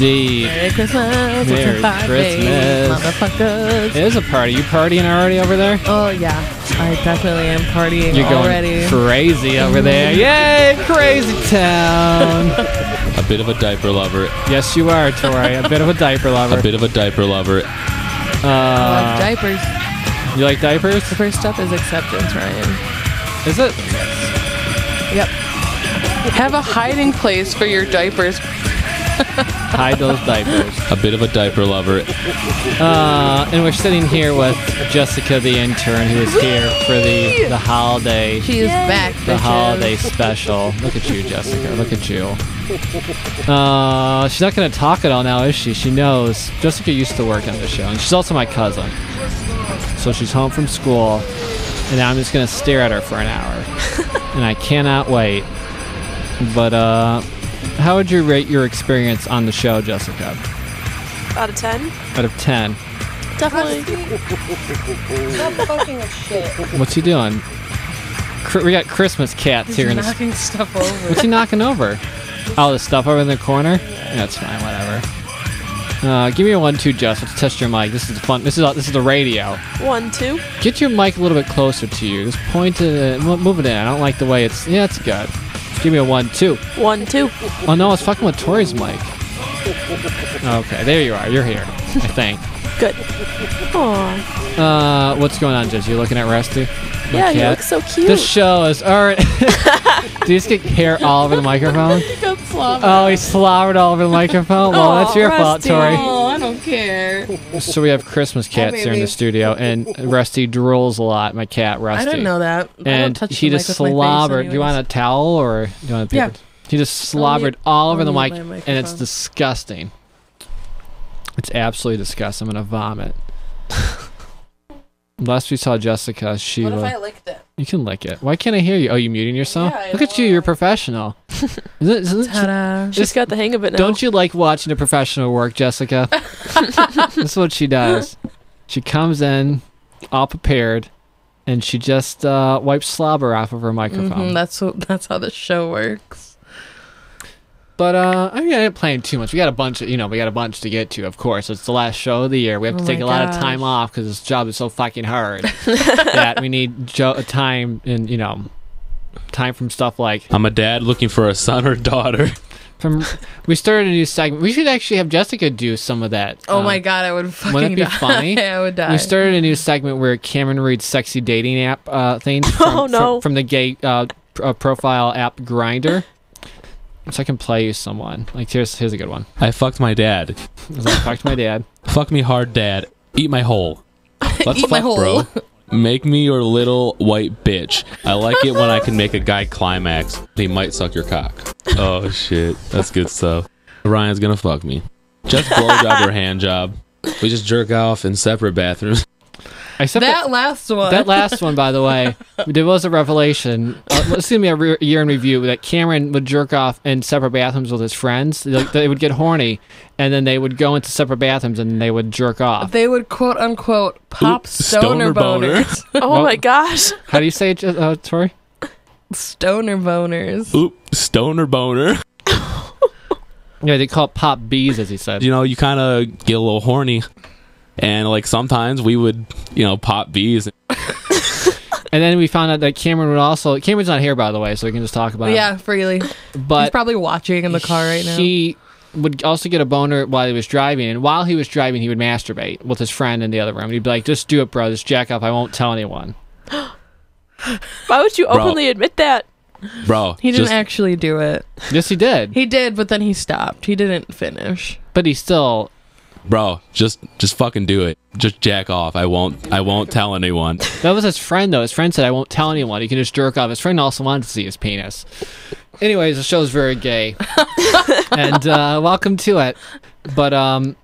Christmas, indeed. Merry Christmas. it's Merry a party, Christmas. Motherfuckers. It is a party. You partying already over there? Oh, yeah. I definitely am partying You're going already. crazy over there. Yay, crazy town. A bit of a diaper lover. yes, you are, Tori. A bit of a diaper lover. A bit of a diaper lover. I love Uh, diapers. you like diapers? The first step is acceptance, Ryan. Is it? Yep. Have a hiding place for your diapers. Hide those diapers. A bit of a diaper lover. Uh, and we're sitting here with Jessica, the intern, who is here for the the holiday She is back, the bitches. holiday special. Look at you, Jessica. Look at you. Uh, she's not gonna talk at all now, is she? She knows. Jessica used to work on the show, and she's also my cousin. So she's home from school, and now I'm just gonna stare at her for an hour, and I cannot wait. But uh, how would you rate your experience on the show, Jessica? Out of 10? Out of ten, Definitely. what's he doing? Cr- we got Christmas cats here in the knocking stuff over. What's he knocking over? All the stuff over in the corner? That's fine, whatever. Uh, give me a one-two, Jess. Let's test your mic. This is fun. This is this is the radio. One, two. Get your mic a little bit closer to you. Just point it, mo- move it in. I don't like the way it's. Yeah, it's good. Give me a one-two. One, two. Oh no, it's fucking with Tori's mic. Okay, there you are. You're here. I think. Good. Aw. Uh, what's going on, Jess? You looking at Rusty? My Yeah, you cat? look so cute. This show is alright. Do you just get hair all over the microphone? Got slobber. Oh, he slobbered all over the microphone. Well, that's your fault, Rusty. Tori. Oh, I don't care. So we have Christmas oh, cats here in the studio, and Rusty drools a lot. My cat, Rusty. I didn't know that. I don't And touch he the just mic with my face slobbered. Do you want a towel or do you want a paper? Yeah. He just slobbered need- all over I'll the need mic, my and it's microphone. disgusting. It's absolutely disgusting. I'm gonna vomit. Last we saw Jessica, she What if wa- I licked it? You can lick it. Why can't I hear you? Oh, you muting yourself? Yeah, Look at you. You're professional. Isn't it- isn't Ta-da. She's got the hang of it now. Don't you like watching a professional work, Jessica? That's what she does. She comes in all prepared, and she just uh, wipes slobber off of her microphone. Mhm, that's what, that's how the show works. But uh, I mean, I didn't plan too much. We got a bunch of, you know, we got a bunch to get to. Of course, it's the last show of the year. We have to Oh take my a lot of time off because this job is so fucking hard that we need jo- time and you know, time from stuff like I'm a dad looking for a son or daughter. from. We started a new segment. We should actually have Jessica do some of that. Oh uh, my god, I would fucking wouldn't it be die. funny? I would die. We started a new segment where Cameron reads sexy dating app uh, things from, Oh, no. from, from the gay uh, uh, profile app Grindr. So I can play you someone. Like here's here's a good one. I fucked my dad. I was like, to my dad. Fuck me hard, dad. Eat my hole. Let's Eat my fuck, hole. bro. Make me your little white bitch. I like it when I can make a guy climax. He might suck your cock. Oh shit, that's good stuff. Ryan's gonna fuck me. Just blowjob or hand job. We just jerk off in separate bathrooms. Except that, that last one. that last one, by the way, there was a revelation. Uh, let's see me a re- year in review that Cameron would jerk off in separate bathrooms with his friends. Like, they would get horny, and then they would go into separate bathrooms and they would jerk off. they would quote unquote pop Oop, stoner, stoner boners. Oh Well- my gosh. How do you say it, uh, Tori? stoner boners. Oop, stoner boner. Yeah, they call it pop bees, as he said. you know, you kind of get a little horny. And like sometimes we would, you know, pop bees. And then we found out that Cameron would also. Cameron's not here, by the way, so we can just talk about it. yeah, freely. it. He's But probably watching in the car right now. He would also get a boner while he was driving, and while he was driving, he would masturbate with his friend in the other room. He'd be like, "Just do it, bro. Just jack up. I won't tell anyone." Why would you Bro. openly admit that? Bro, he didn't just, actually do it. Yes, he did. He did, but then he stopped. He didn't finish. But he still. Bro, just just fucking do it. Just jack off. I won't I won't tell anyone. That was his friend, though. His friend said, "I won't tell anyone. You can just jerk off." His friend also wanted to see his penis. Anyways, the show's very gay, and uh, welcome to it. But um,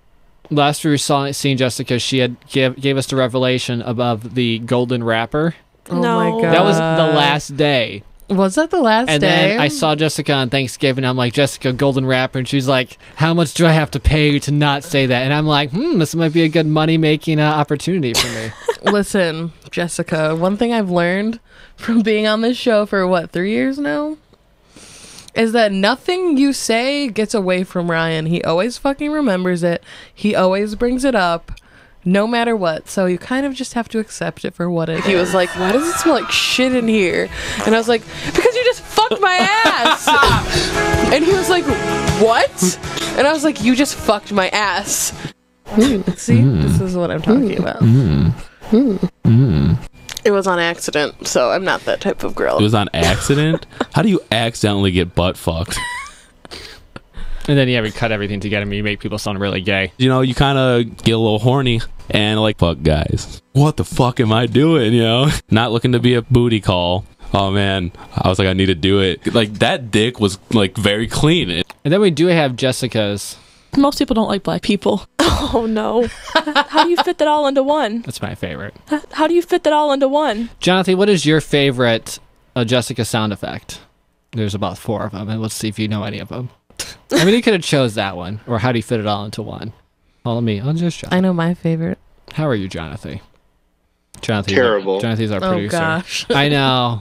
last we saw seeing Jessica, she had gave, gave us the revelation about the golden wrapper. Oh No. my god. That was the last day. Was that the last And day? then I saw Jessica on Thanksgiving. I'm like, Jessica, golden wrapper. And she's like, how much do I have to pay you to not say that? And I'm like, hmm, this might be a good money making uh, opportunity for me. Listen, Jessica, one thing I've learned from being on this show for what, three years now? Is that nothing you say gets away from Ryan. He always fucking remembers it. He always brings it up, no matter what. So you kind of just have to accept it for what it is. He was like, "Why does it smell like shit in here?" And I was like, because you just fucked my ass. and he was like, what? And I was like, you just fucked my ass. See, mm. this is what I'm talking mm. about. Mm. It was on accident, so I'm not that type of girl. It was on accident. How do you accidentally get butt fucked? And then, you have to cut everything together and you make people sound really gay. You know, you kind of get a little horny and like fuck guys. What the fuck am I doing, you know? Not looking to be a booty call. Oh man, I was like I need to do it. Like that dick was like very clean. And then we do have Jessica's. Most people don't like black people. oh no! How do you fit that all into one? That's my favorite. How do you fit that all into one? Jonathan, what is your favorite uh, Jessica sound effect? There's about four of them, and let's see if you know any of them. I mean, you could have chose that one, or how do you fit it all into one? Follow me. I'll just I know my favorite. How are you, Jonathan? Jonathan, Terrible. Jonathan's our Oh producer. gosh. I know.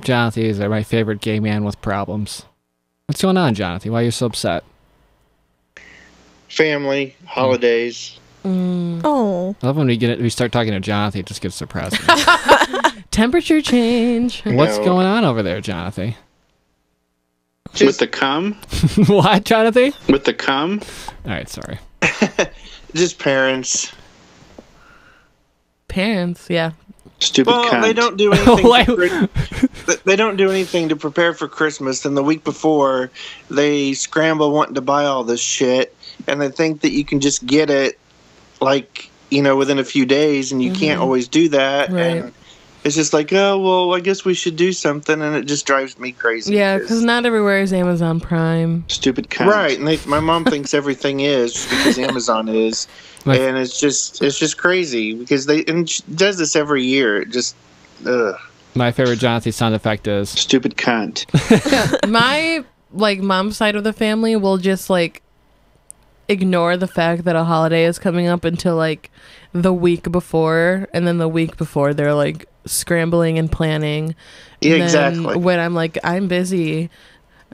Jonathan is my favorite gay man with problems. What's going on, Jonathan? Why are you so upset? Family, holidays. Mm. Oh, I love when we get it. We start talking to Jonathan. It just gets depressing. Temperature change. What's No. going on over there, Jonathan? With the cum? what, Jonathan? With the cum? All right, sorry. Just parents. Parents, yeah. Stupid Well, cunt. they don't do anything. To pre- they don't do anything to prepare for Christmas, and the week before, they scramble wanting to buy all this shit, and they think that you can just get it, like you know, within a few days, and you can't mm-hmm. always do that. Right. And it's just like, oh well, I guess we should do something, and it just drives me crazy. Yeah, because not everywhere is Amazon Prime. Stupid cunt. Right, and they, my mom thinks everything is because Amazon is, Like- and it's just it's just crazy because they and she does this every year. It just, ugh, My favorite Jonathan sound effect is Stupid cunt. My like mom's side of the family will just like ignore the fact that a holiday is coming up until like the week before, and then the week before they're like scrambling and planning. yeah, And then exactly. When I'm like, I'm busy,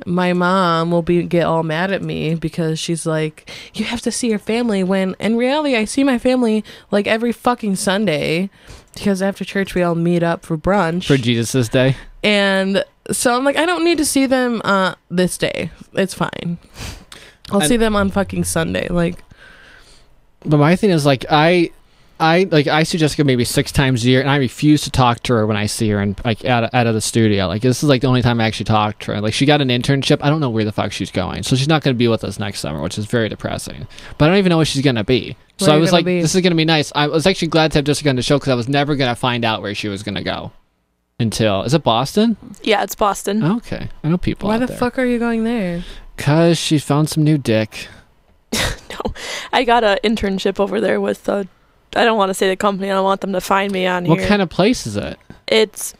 my mom will be get all mad at me because she's like, you have to see your family. When in reality, I see my family like every fucking Sunday because after church we all meet up for brunch. for Jesus's day. and so I'm like, I don't need to see them uh this day. It's fine. I'll And- see them on fucking Sunday. Like, But my thing is like I I like I see Jessica maybe six times a year, and I refuse to talk to her when I see her and like out of, out of the studio. Like this is like the only time I actually talk to her. Like she got an internship. I don't know where the fuck she's going, so she's not going to be with us next summer, which is very depressing. But I don't even know where she's going to be. So I was like, be? this is going to be nice. I was actually glad to have Jessica on the show because I was never going to find out where she was going to go until is it Boston? yeah, it's Boston. Okay, I know people. why out the there. fuck are you going there? Cause she found some new dick. No, I got an internship over there with the. I don't want to say the company. I don't want them to find me on What here. What kind of place is it? It's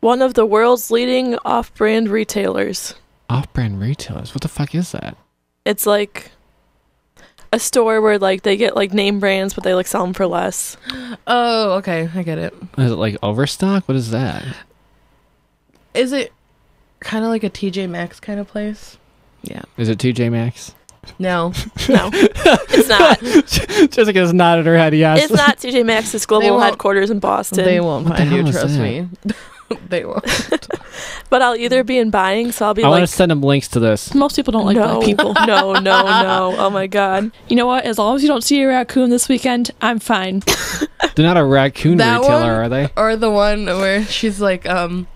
one of the world's leading off-brand retailers. Off-brand retailers. What the fuck is that? It's like a store where like they get like name brands, but they like sell them for less. Oh, okay, I get it. Is it like Overstock? What is that? Is it kind of like a TJ Maxx kind of place? Yeah. Is it TJ Maxx? No. No, it's not. Jessica's nodded her head yes. It's not TJ Maxx's They global headquarters in Boston. They won't What the find you, trust that? me. they won't. But I'll either be in buying, so I'll be I want like, to send them links to this. Most people don't like no, black people. no, no, no. Oh my god. You know what? As long as you don't see a raccoon this weekend, I'm fine. They're not a raccoon That retailer, one? are they? Or the one where she's like, um,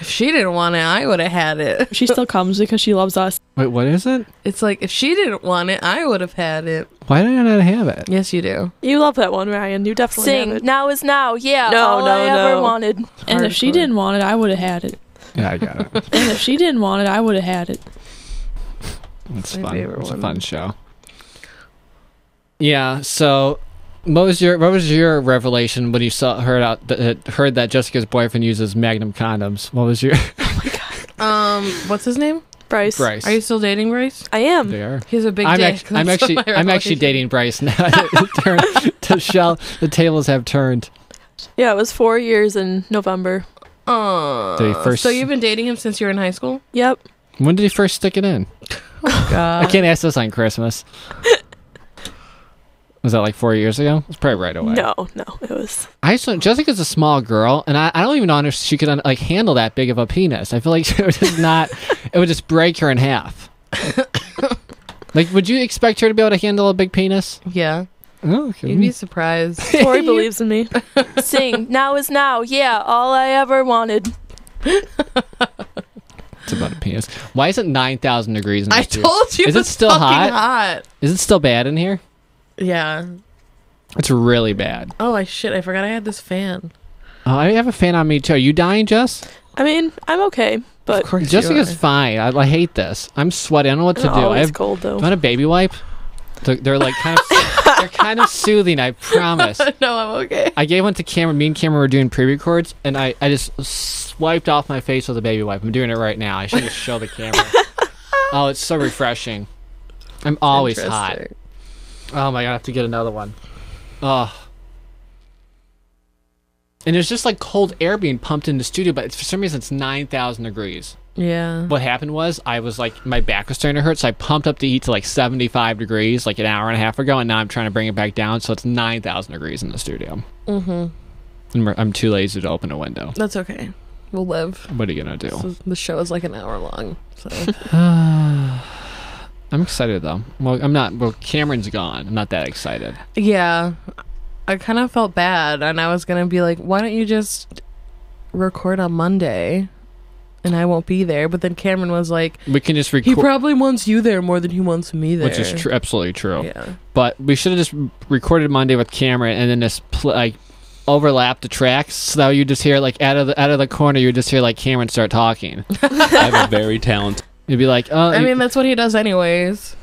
if she didn't want it, I would have had it. She still comes because she loves us. Wait, what is it? It's like, if she didn't want it, I would have had it. Why did I not have it? Yes, you do. You love that one, Ryan. You definitely have Sing it. now is now. Yeah, No, all no, I ever no. wanted. And if she Hardcore. didn't want it, I would have had it. Yeah, I got it. And if she didn't want it, I would have had it. It's My fun. favorite It's a one. fun show. Yeah. So, what was your what was your revelation when you saw heard out that heard that Jessica's boyfriend uses Magnum condoms? What was your oh my god. Um, what's his name? Bryce. Bryce? Are you still dating Bryce? I am. They are. He has a big I'm, dick. act- I'm actually I'm actually dating Bryce now. Turn- the shell the tables have turned. Yeah, it was four years in November. Aw. Did he first- So you've been dating him since you were in high school? Yep. When did he first stick it in? God. I can't ask this on Christmas. Was that like four years ago? It's probably right away. No, no, it was. I just don't- Jessica's a small girl, and I, I don't even know if she could like handle that big of a penis. I feel like it would just not. it would just break her in half. like, would you expect her to be able to handle a big penis? Yeah. Oh, okay. You'd be surprised. Tori believes in me. Sing now is now. Yeah, all I ever wanted. It's about a penis. Why is it nine thousand degrees in I this? told you Is it it's still hot? hot. Is it still bad in here? Yeah. It's really bad. Oh, I shit. I forgot I had this fan. Oh, I have a fan on me too. Are you dying, Jess? I mean, I'm okay, but Of course Jessica's you are. fine. I, I hate this. I'm sweating. I don't know what to oh, do. I always have, cold do though. you want a baby wipe? They're, they're like kind of they're kind of soothing. I promise. no, I'm okay. I gave one to Cameron. Me and Cameron were doing pre-records, and I, I just swiped off my face with a baby wipe. I'm doing it right now. I should just show the camera. oh, it's so refreshing. I'm always hot. Oh my god, I have to get another one. Oh. And there's just like cold air being pumped in the studio, but it's, for some reason it's 9,000 degrees. Yeah. What happened was I was like, my back was starting to hurt, so I pumped up the heat to like 75 degrees like an hour and a half ago, and now I'm trying to bring it back down, so it's 9,000 degrees in the studio. Mm-hmm. And I'm too lazy to open a window. That's okay. We'll live. What are you gonna do? So the show is like an hour long. So I'm excited though. Well, I'm not. Well, Cameron's gone. I'm not that excited. yeah, I kind of felt bad, and I was gonna be like, "Why don't you just record on Monday?" And I won't be there. But then Cameron was like, We can just record." "He probably wants you there more than he wants me there." which is true, absolutely true. Yeah. But we should have just recorded Monday with Cameron and then just pl- like overlap the tracks so that you just hear like out of the out of the corner you just hear like Cameron start talking. I have a very talented. You'd be like, oh, I mean, that's what he does anyways.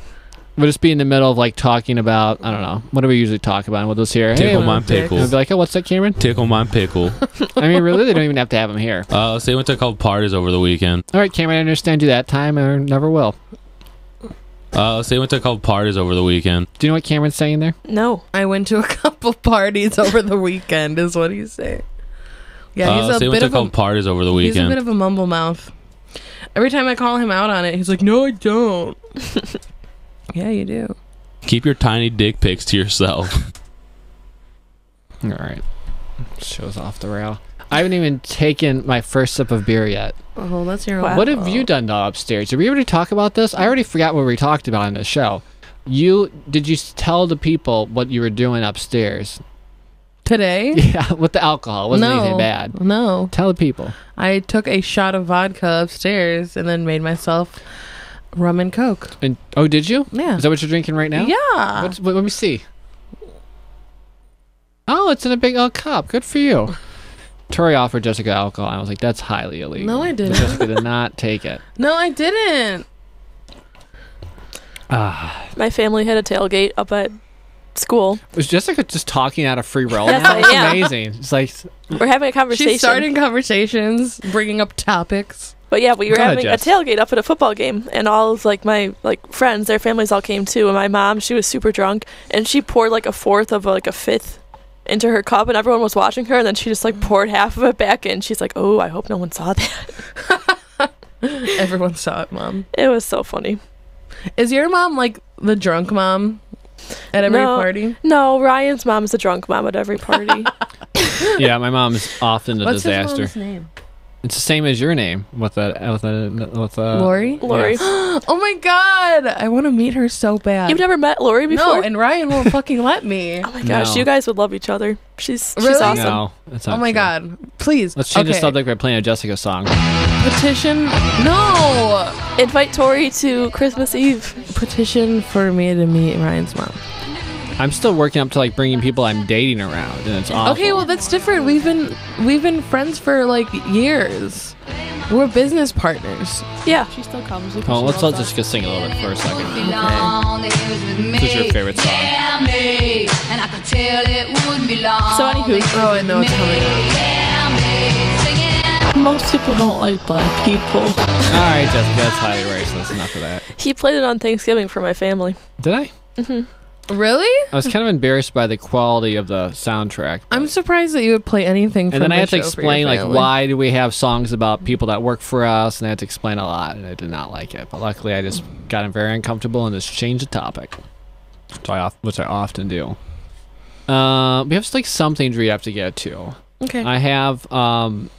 we'll just be in the middle of like talking about I don't know what do we usually talk about. And we'll just hear, hey, Tickle and my pickle. we'll be like, oh, what's that, Cameron? Tickle my pickle. I mean, really, they don't even have to have him here. Uh, say went to a couple parties over the weekend. All right, Cameron, I understand you that time or never will. Uh, say went to a couple parties over the weekend. Do you know what Cameron's saying there? No. I went to a couple parties over the weekend, is what he's saying. Yeah, uh, he's say a went bit to a of couple a parties over the weekend. he's a bit of a mumble mouth. Every time I call him out on it, he's like, "No, I don't." yeah, you do. Keep your tiny dick pics to yourself. All right, shows off the rail. I haven't even taken my first sip of beer yet. Oh, that's your. Wow. own What have fault. you done to upstairs? Did we already talk about this? I already forgot what we talked about in the show. You did you tell the people what you were doing upstairs? Today? Yeah, with the alcohol. It wasn't no, anything bad. No, Tell the people. I took a shot of vodka upstairs and then made myself rum and coke. And oh, did you? Yeah. Is that what you're drinking right now? Yeah. What's, what, let me see. Oh, it's in a big old cup. Good for you. Tori offered Jessica alcohol. I was like, that's highly illegal. No, I didn't. Jessica did not take it. no, I didn't. Ah, My family had a tailgate up at school. was Jessica just talking out of free roll Yes, now? I It's am. amazing. It's like We're having a conversation. She's starting conversations, bringing up topics. But yeah, we were Go having Jess. a tailgate up at a football game, and all of like my like friends, their families all came too. And my mom, she was super drunk, and she poured like a fourth of like a fifth into her cup, and everyone was watching her. And then she just like poured half of it back in. She's like, "Oh, I hope no one saw that." Everyone saw it, mom. It was so funny. Is your mom like the drunk mom at every No. party? No, Ryan's mom is a drunk mom at every party. yeah, my mom is often a What's disaster. his mom's name? It's the same as your name with a with a with a Lori. Lori. Oh my god, I want to meet her so bad. You've never met Lori before? no, and Ryan won't fucking let me. oh my gosh, No. you guys would love each other. She's she's Really? awesome. No, that's not Oh my true. god, please. Let's change the subject by playing a Jessica song. Petition. No. Invite Tori to Christmas Eve. Petition for me to meet Ryan's mom. I'm still working up to like bringing people I'm dating around, and it's awful. Okay, well that's different. We've been we've been friends for like years. We're business partners. Yeah. She still comes. Oh, let's let Jessica sing a little bit for a second. This is your favorite song. So anywho, Oh, I know it's coming up. most people don't like black people. All right, Jessica, that's highly racist. Enough of that. He played it on Thanksgiving for my family. Did I? Mm-hmm. Really? I was kind of embarrassed by the quality of the soundtrack. I'm surprised that you would play anything. and then I had to show for your explain like why do we have songs about people that work for us, and I had to explain a lot, and I did not like it. But luckily, I just got very uncomfortable and just changed the topic, which I, which I often do. Uh, we have like some things we have to get to. Okay. I have um,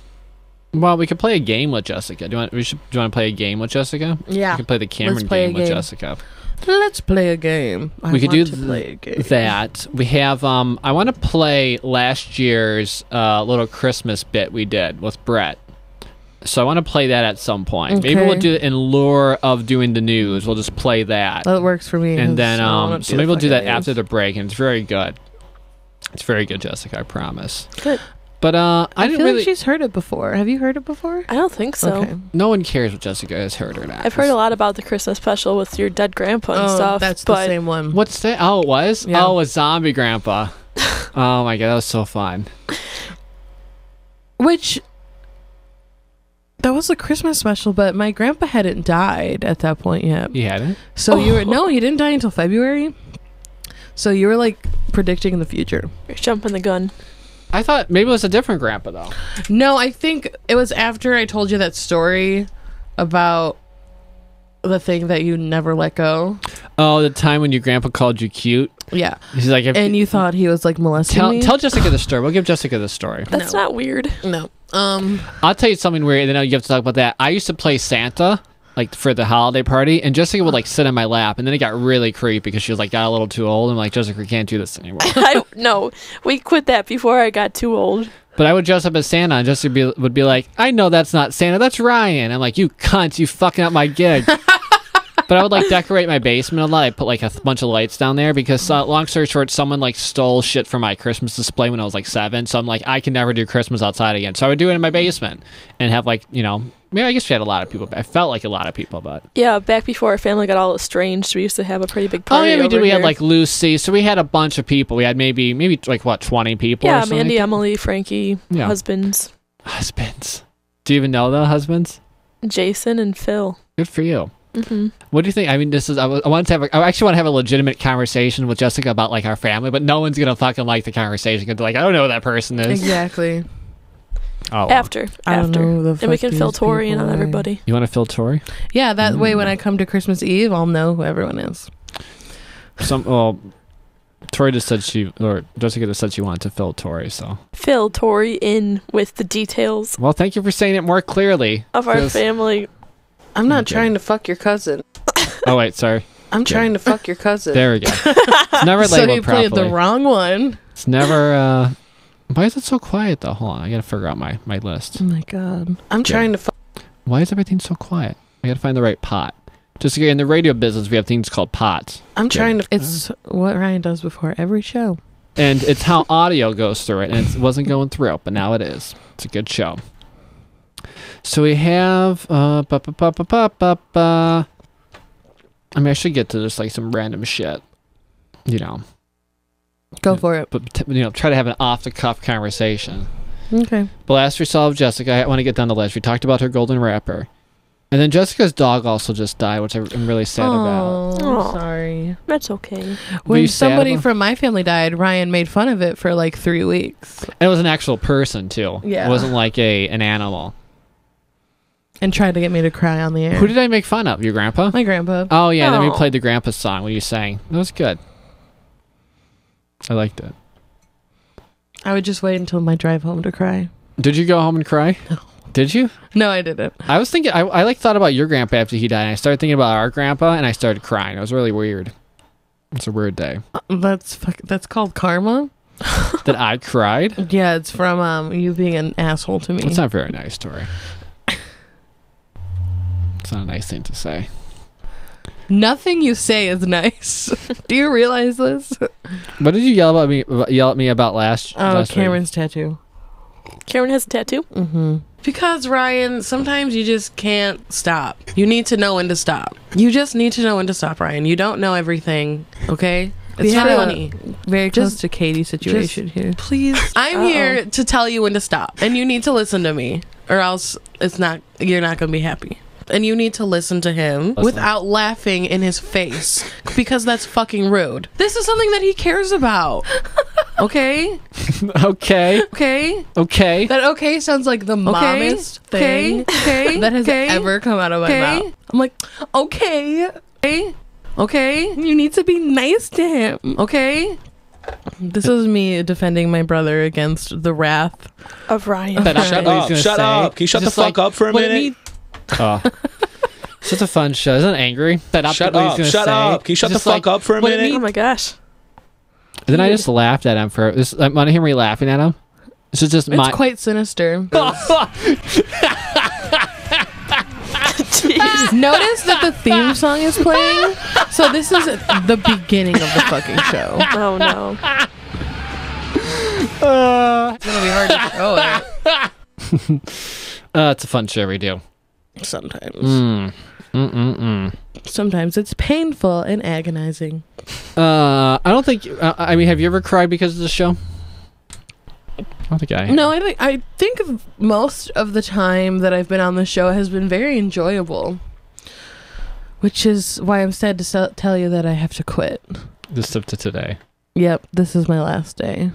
well, we could play a game with Jessica. Do you want? We should. Do you want to play a game with Jessica? yeah. We can play the Cameron game, with game. Jessica. Let's play a game. I We could do th- play a game. that we have um i want to play last year's uh little christmas bit we did with brett so i want to play that at some point maybe we'll do it in lure of doing the news we'll just play that That works for me. and then um so maybe we'll do that after the break and it's very good it's very good jessica i promise Good. But uh i, I, didn't feel really like she's heard it before. Have you heard it before? I don't think so. Okay. no one cares what jessica has heard or not I've heard a lot about the Christmas special with your dead grandpa and Oh, stuff. that's the same one. what's that oh it was Yeah. oh a zombie grandpa oh my god that was so fun Which that was a Christmas special, but my grandpa hadn't died at that point yet. you had it So you were Oh. no, he didn't die until February. So you were like predicting in the future. You're jumping the gun. I thought maybe it was a different grandpa though No, I think it was after I told you that story about the thing that you never let go. Oh, the time when your grandpa called you cute. Yeah, He's like, and you thought he was like molesting tell me. tell Jessica the story. We'll give Jessica the story. That's No. not weird. no, um, I'll tell you something weird. And then you have to talk about that. I used to play Santa, like for the holiday party, and Jessica would like sit on my lap, and then it got really creepy because she was like got a little too old. and like, Jessica we can't do this anymore. I no, we quit that before I got too old. but I would dress up as Santa, and Jessica be, would be like, I know that's not Santa, that's Ryan. I'm like, you cunt, you fucking up my gig. But I would like decorate my basement a lot. I put like a th- bunch of lights down there because, uh, long story short, someone like stole shit from my Christmas display when I was like seven. So I'm like, I can never do Christmas outside again. So I would do it in my basement and have like, you know, maybe I guess we had a lot of people. I felt like a lot of people, but Yeah, back before our family got all estranged, we used to have a pretty big party. oh yeah, we did. over We had like Lucy, so we had a bunch of people. We had maybe maybe like what twenty people. yeah, something Mandy, like? Emily, Frankie, Yeah. husbands, husbands. Do you even know the husbands? Jason, and Phil. Good for you. hmm What do you think? I mean, this is. I want to have. A, I actually want to have a legitimate conversation with Jessica about like our family, but no one's gonna fucking like the conversation because like I don't know who that person is. exactly. Oh, well. After, I don't after, know the and we fuck can fill these Tori in people on are. everybody. you want to fill Tori? Yeah, that way Mm. when I come to Christmas Eve, I'll know who everyone is. Some. Well, Tori just said she or Jessica just said she wanted to fill Tori. So Fill Tori in with the details well, thank you for saying it more clearly. of our 'cause- family. I'm not Okay. trying to fuck your cousin. Oh wait, sorry. I'm Okay. trying to fuck your cousin. There we go. It's never so labeled you played properly. the wrong one. It's never. uh Why is it so quiet though? Hold on, I gotta figure out my my list. Oh my god. I'm trying to fuck. Why is everything so quiet? I gotta find the right pot. Just in the radio business, we have things called pots, I'm trying to. It's what Ryan does before every show. and it's how audio goes through it, and it wasn't going through, but now it is. It's a good show. So we have uh, ba ba ba ba ba ba ba. I mean, I should get to just like some random shit, you know, Go for it. but you know, try to have an off the cuff conversation. Okay. But last we saw of Jessica, I want to get down the list. We talked about her golden wrapper. And then Jessica's dog also just died, which I'm really sad about. Oh, sorry. That's okay. When somebody about- from my family died, Ryan made fun of it for like three weeks. And it was an actual person too. Yeah. It wasn't like a an animal. and tried to get me to cry on the air. Who did I make fun of? Your grandpa? My grandpa. Oh yeah, then we played the grandpa song when you sang. That was good. I liked it. I would just wait until my drive home to cry. Did you go home and cry? No. Did you? No, I didn't. I was thinking. I, I like thought about your grandpa after he died. And I started thinking about our grandpa, and I started crying. It was really weird. It's a weird day. That's fuck, that's called karma. that I cried. Yeah, it's from um you being an asshole to me. It's not very nice story. It's not a nice thing to say. Nothing you say is nice. Do you realize this? What did you yell about me? Yell at me about last? Oh, last week? Cameron's tattoo. Cameron has a tattoo. Mm-hmm. Because Ryan, sometimes you just can't stop. You need to know when to stop. You just need to know when to stop, Ryan. You don't know everything, okay? We It's had not a funny. Very Just- close to Katie situation here. Please, I'm Uh-oh. here to tell you when to stop, and you need to listen to me, or else it's not. You're not gonna be happy. And you need to listen to him Listen. without laughing in his face because that's fucking rude. This is something that he cares about. Okay? Okay. Okay? Okay. That okay sounds like the mommest thing okay, that has okay, ever come out of my okay. mouth. I'm like, okay, okay, okay. You need to be nice to him, okay? This is me defending my brother against the wrath. Of Ryan. That I Shut thought he up! Shut say. up! Can you shut the fuck like, up for a What minute? Me- Oh. Ah. Such a fun show. Isn't it angry? That not Shut what up! gonna Shut say. up! Can you shut the fuck like- up for a what it minute? oh my gosh. And Then I just laughed at him for this. Uh, I want to hear me laughing at him. This is just It's my. quite sinister. Jeez. Notice that the theme song is playing. So this is the beginning of the fucking show. Oh no. Uh. It's gonna be hard to throw it uh, it's a fun show we do. Sometimes. Mm. Mm mm mm. Sometimes it's painful and agonizing. Uh, I don't think. Uh, I mean, have you ever cried because of the show? I don't think I. have. No, I think I think most of the time that I've been on the show has been very enjoyable, which is why I'm sad to tell you that I have to quit. Just up to today. Yep, this is my last day.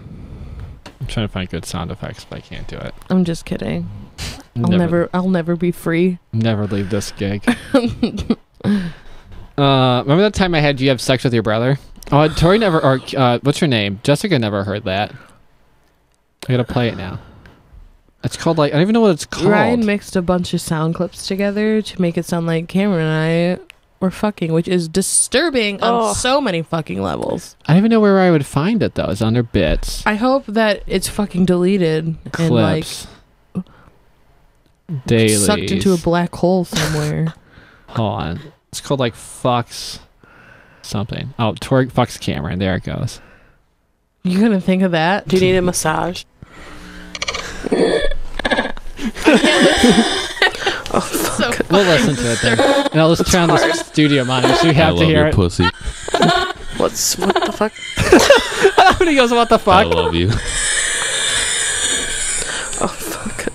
I'm trying to find good sound effects, but I can't do it. I'm just kidding. I'll never, I'll never be free. never leave this gig. Uh, remember that time I had you have sex with your brother? Oh, Tori never. Or uh, what's your name? Jessica never heard that. I gotta play it now. It's called like I don't even know what it's called. Ryan mixed a bunch of sound clips together to make it sound like Cameron and I were fucking, which is disturbing on Oh. so many fucking levels. I don't even know where I would find it though. It's under bits, I hope that it's fucking deleted and like clips, daily. sucked into a black hole somewhere. Hold on. It's called like Fox something. Oh, Tori Fox Cameron. There it goes. you gonna think of that? Do you need a massage? We'll listen to it then. And I'll just turn on the studio monitor so we I have love to hear your it. pussy. What's what the fuck? and he goes, "What the fuck? I fuck?" love you. Oh fuck.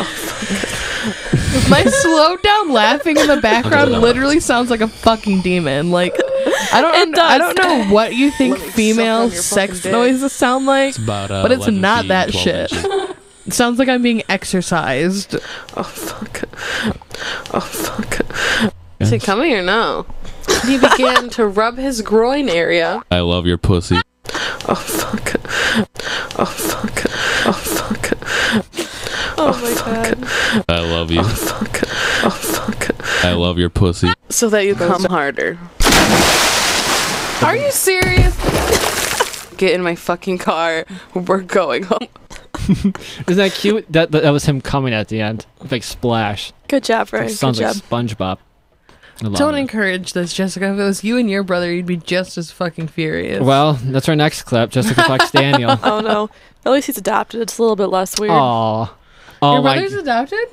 Oh fuck. My slowed down laughing in the background Okay. literally sounds like a fucking demon. Like I don't It I does. don't know what you think Let me suck female on your sex dick. noises sound like. It's about, uh, But it's 11 not feet, that 12 shit. inches. It sounds like I'm being exorcised. Oh fuck. Oh fuck. Yes. Is he coming or no? He began to rub his groin area. I love your pussy. Oh fuck. Oh fuck. Oh fuck. Oh, oh my god. I love you. Oh fuck. Oh fuck. I love your pussy. So that you come harder. Are you serious? Get in my fucking car. We're going home. Isn't that cute? That that was him coming at the end. Like splash. Good job, It sounds Good like job. SpongeBob. Don't it. encourage this, Jessica. If it was you and your brother, you'd be just as fucking furious. Well, that's our next clip. Jessica Fox Daniel. Oh no. At least he's adopted. It's a little bit less weird. Aw. Oh your my! brother's adopted?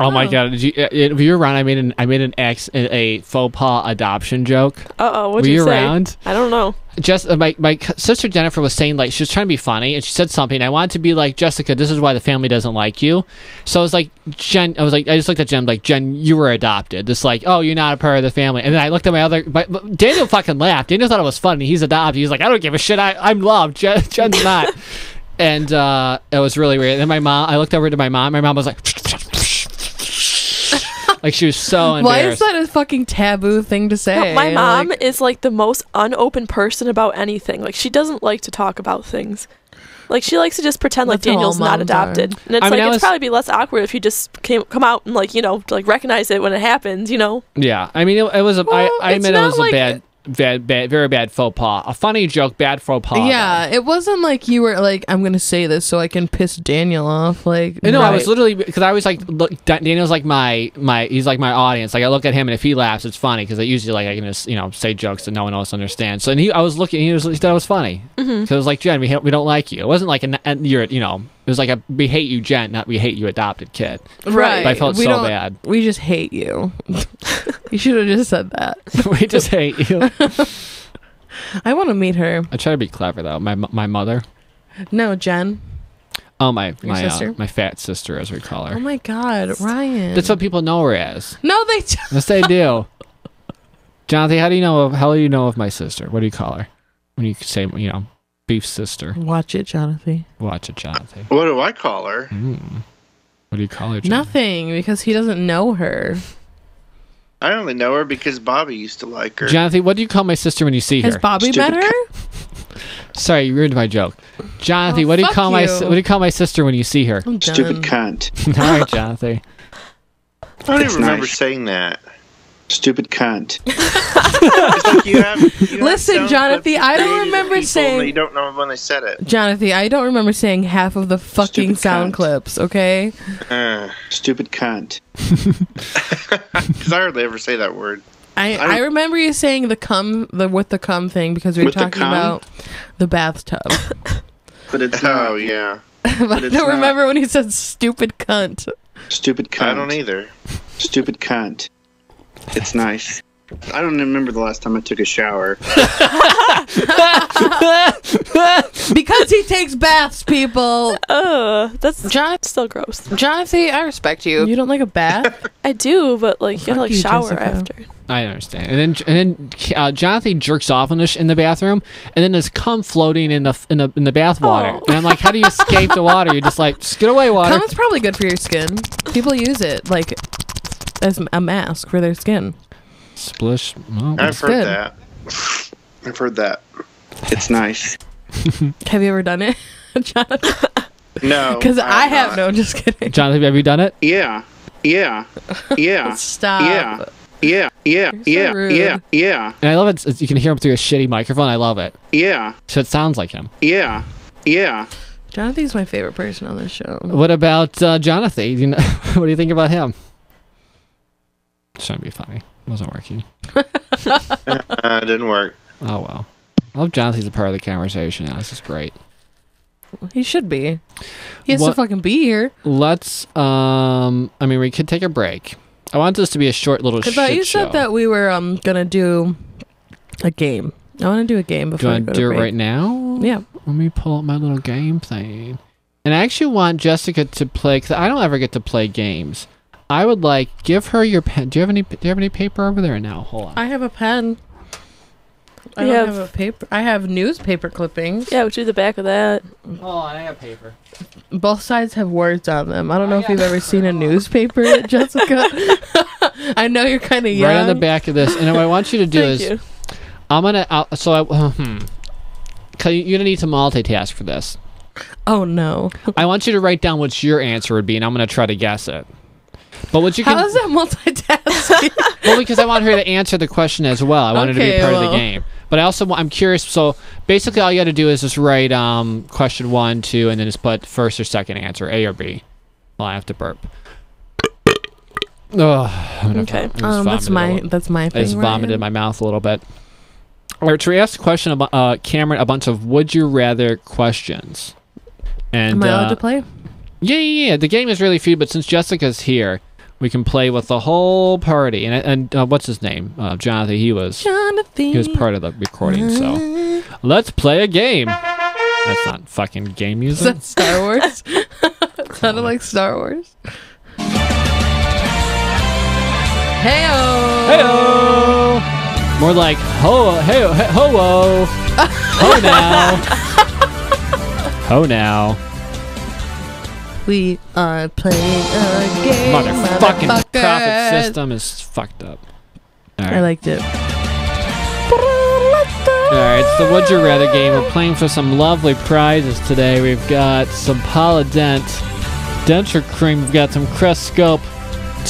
Oh my Oh. God! Did you? uh, you were around, I made an I made an ex a faux pas adoption joke. Uh oh. What'd you, you around? I don't know. Just uh, my my sister Jennifer was saying like she was trying to be funny and she said something. I wanted to be like Jessica. This is why the family doesn't like you. So I was like Jen. I was like I just looked at Jen like Jen. You were adopted. Just like oh you're not a part of the family. And then I looked at my other. But, but Daniel fucking laughed. Daniel thought it was funny. He's adopted. He's like I don't give a shit. I I'm loved. Jen, Jen's not. and uh, it was really weird. Then my mom, I looked over to my mom. My mom was like, like she was so Why is embarrassed. that a fucking taboo thing to say? My mom Like, is like the most unopen person about anything. Like she doesn't like to talk about things. Like she likes to just pretend like That's how all Daniel's not moms adopted. And it's I mean, like I it's was- probably be less awkward if you just came come out and like, you know, like recognize it when it happens, you know. Yeah, I mean, it, it was a. I Well, I it's admit it not was like- a bad, bad, bad, very bad faux pas. A funny joke, bad faux pas. yeah, it wasn't like you were like, I'm gonna say this so I can piss Daniel off. Like, though. No, I was literally because I was like, look, Daniel's like my my. He's like my audience. Like I look at him and if he laughs, it's funny because I usually like I can just you know say jokes that no one else understands. So and he, I was looking. He was he thought it was funny mm-hmm. because it was like Jen, we we don't like you. It wasn't like an, an you're you know. It was like a we hate you, Jen, not we hate you, adopted kid. right. But I felt we so bad. We just hate you. you should have just said that. we just hate you. I want to meet her. I try to be clever though. My my mother. No, Jen. Oh my Your my uh, sister? my fat sister as we call her. Oh my God, Ryan. That's what people know her as. No, they. Don't. Yes, they do. Jonathan, how do you know of how do you know of my sister? What do you call her? When you say you know, beef sister. Watch it, Jonathan. Watch it, Jonathan. What do I call her? Mm. What do you call her? Jonathan? Nothing because he doesn't know her. I only know her because Bobby used to like her. Jonathan, what do you call my sister when you see Has her? Bobby Stupid met her? Sorry, you ruined my joke. Jonathan, Oh, what do you call my you. si- what do you call my sister when you see her? I'm Stupid cunt. All right, Jonathan. I don't It's even remember nice. saying that. Stupid cunt. Like you have, you Listen, sound Jonathan, I don't remember saying- that You don't know when they said it. Jonathan, I don't remember saying half of the fucking Stupid sound cunt. clips. Okay. Uh, Stupid cunt. Because I hardly ever say that word. I, I I remember you saying the cum the with the cum thing because we were With the talking about the bathtub, But it's Oh, not. yeah. but I don't not. remember when he said stupid cunt. Stupid cunt. I don't either. Stupid cunt. It's nice. I don't remember the last time I took a shower. Because he takes baths, people. Uh, that's Jonathan, still gross. Jonathan, I respect you. You don't like a bath? I do, but like you gotta like you, shower Jessica. after. I understand. And then and then uh, Jonathan jerks off in the sh- in the bathroom, and then there's cum floating in the f- in the in the bath water. Oh. And I'm like, how do you escape the water? You're just like, just get away, water. Cum is probably good for your skin. People use it like as a mask for their skin. Splish. Oh, I've heard good. that. I've heard that. It's nice. Have you ever done it, Jonathan? No. Because I have not. no. Just kidding. Jonathan, have you done it? Yeah. Yeah. Yeah. Stop. Yeah. Yeah. Yeah. So Yeah. rude. Yeah. Yeah. And I love it. it's- You can hear him through a shitty microphone. I love it. Yeah. So it sounds like him. Yeah. Yeah. Jonathan's my favorite person on this show. What about uh, Jonathan? You know, what do you think about him? Trying to be funny. It Wasn't working. Uh, it didn't work. Oh well. I love Jonathan's a part of the conversation now. This is great. He should be. He has to fucking be here. Let's. Um. I mean, we could take a break. I want this to be a short little I shit thought you show. said that we were um gonna do a game. I want to do a game Do before you I want go to to do it break. right now? Yeah. Let me pull up my little game thing. And I actually want Jessica to play because I don't ever get to play games. I would like give her your pen. Do you have any? Do you have any paper over there now? Hold on. I have a pen. I We don't have- have a paper. I have newspaper clippings. Yeah, we do the back of that. Hold on, I have paper. Both sides have words on them. I don't know I if you've ever seen a newspaper, Jessica. I know you're kind of young. Right on the back of this. And what I want you to do Thank is you. I'm gonna. Uh, so I. Uh, hmm. 'Cause you're gonna need to multitask for this. Oh no! I want you to write down what your answer would be, and I'm gonna try to guess it. But what you can. How is that multitasking? well, because I want her to answer the question as well. I wanted her to be Okay, part of the game. But I also want, I'm curious. So basically, all you got to do is just write um, question one, two, and then just put first or second answer, A or B. Well, I have to burp. Ugh, Okay. vom- I just um, that's my that's my I just vomited in my mouth a little bit. All right, so we asked a question about uh, Cameron a bunch of would you rather questions. And Am I allowed uh, to play? yeah, yeah, yeah. The game is really few, but since Jessica's here, we can play with the whole party. And and uh, what's his name? Uh, Jonathan. He was Jonathan. he was part of the recording. So let's play a game. That's not fucking game Is music. that Star Wars? sounded like Star Wars. Heyo. Heyo. More like ho hey ho ho ho now. Ho now. We are playing a game. Motherfucking profit system is fucked up. All I liked it. All right, it's the Would You Rather game. We're playing for some lovely prizes today. We've got some Polident denture cream. We've got some Crest Scope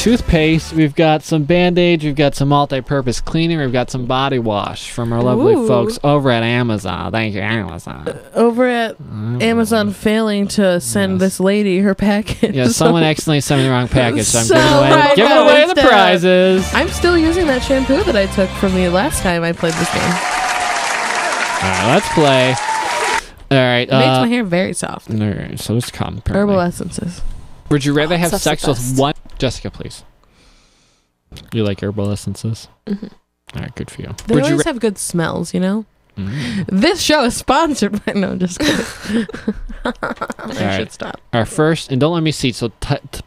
toothpaste. We've got some Band-Aids. We've got some multi-purpose cleaner. We've got some body wash from our lovely Ooh. folks over at Amazon. Thank you, Amazon. Uh, over at mm. Amazon failing to send Yes. this lady her package. Yeah, someone accidentally sent me the wrong package, so I'm So giving away, I giving away the uh, prizes. I'm still using that shampoo that I took from the last time I played this game. All right, let's play. All right. It makes Uh, my hair very soft. all right, so let's come. apparently. Herbal essences. Would you rather have sex with one? Jessica, please. You like herbal essences? Mhm. All right, good for you. They Would you always ra- have good smells, you know? Mm. This show is sponsored by. No, just kidding. I right. should stop. Our first, and don't let me see. So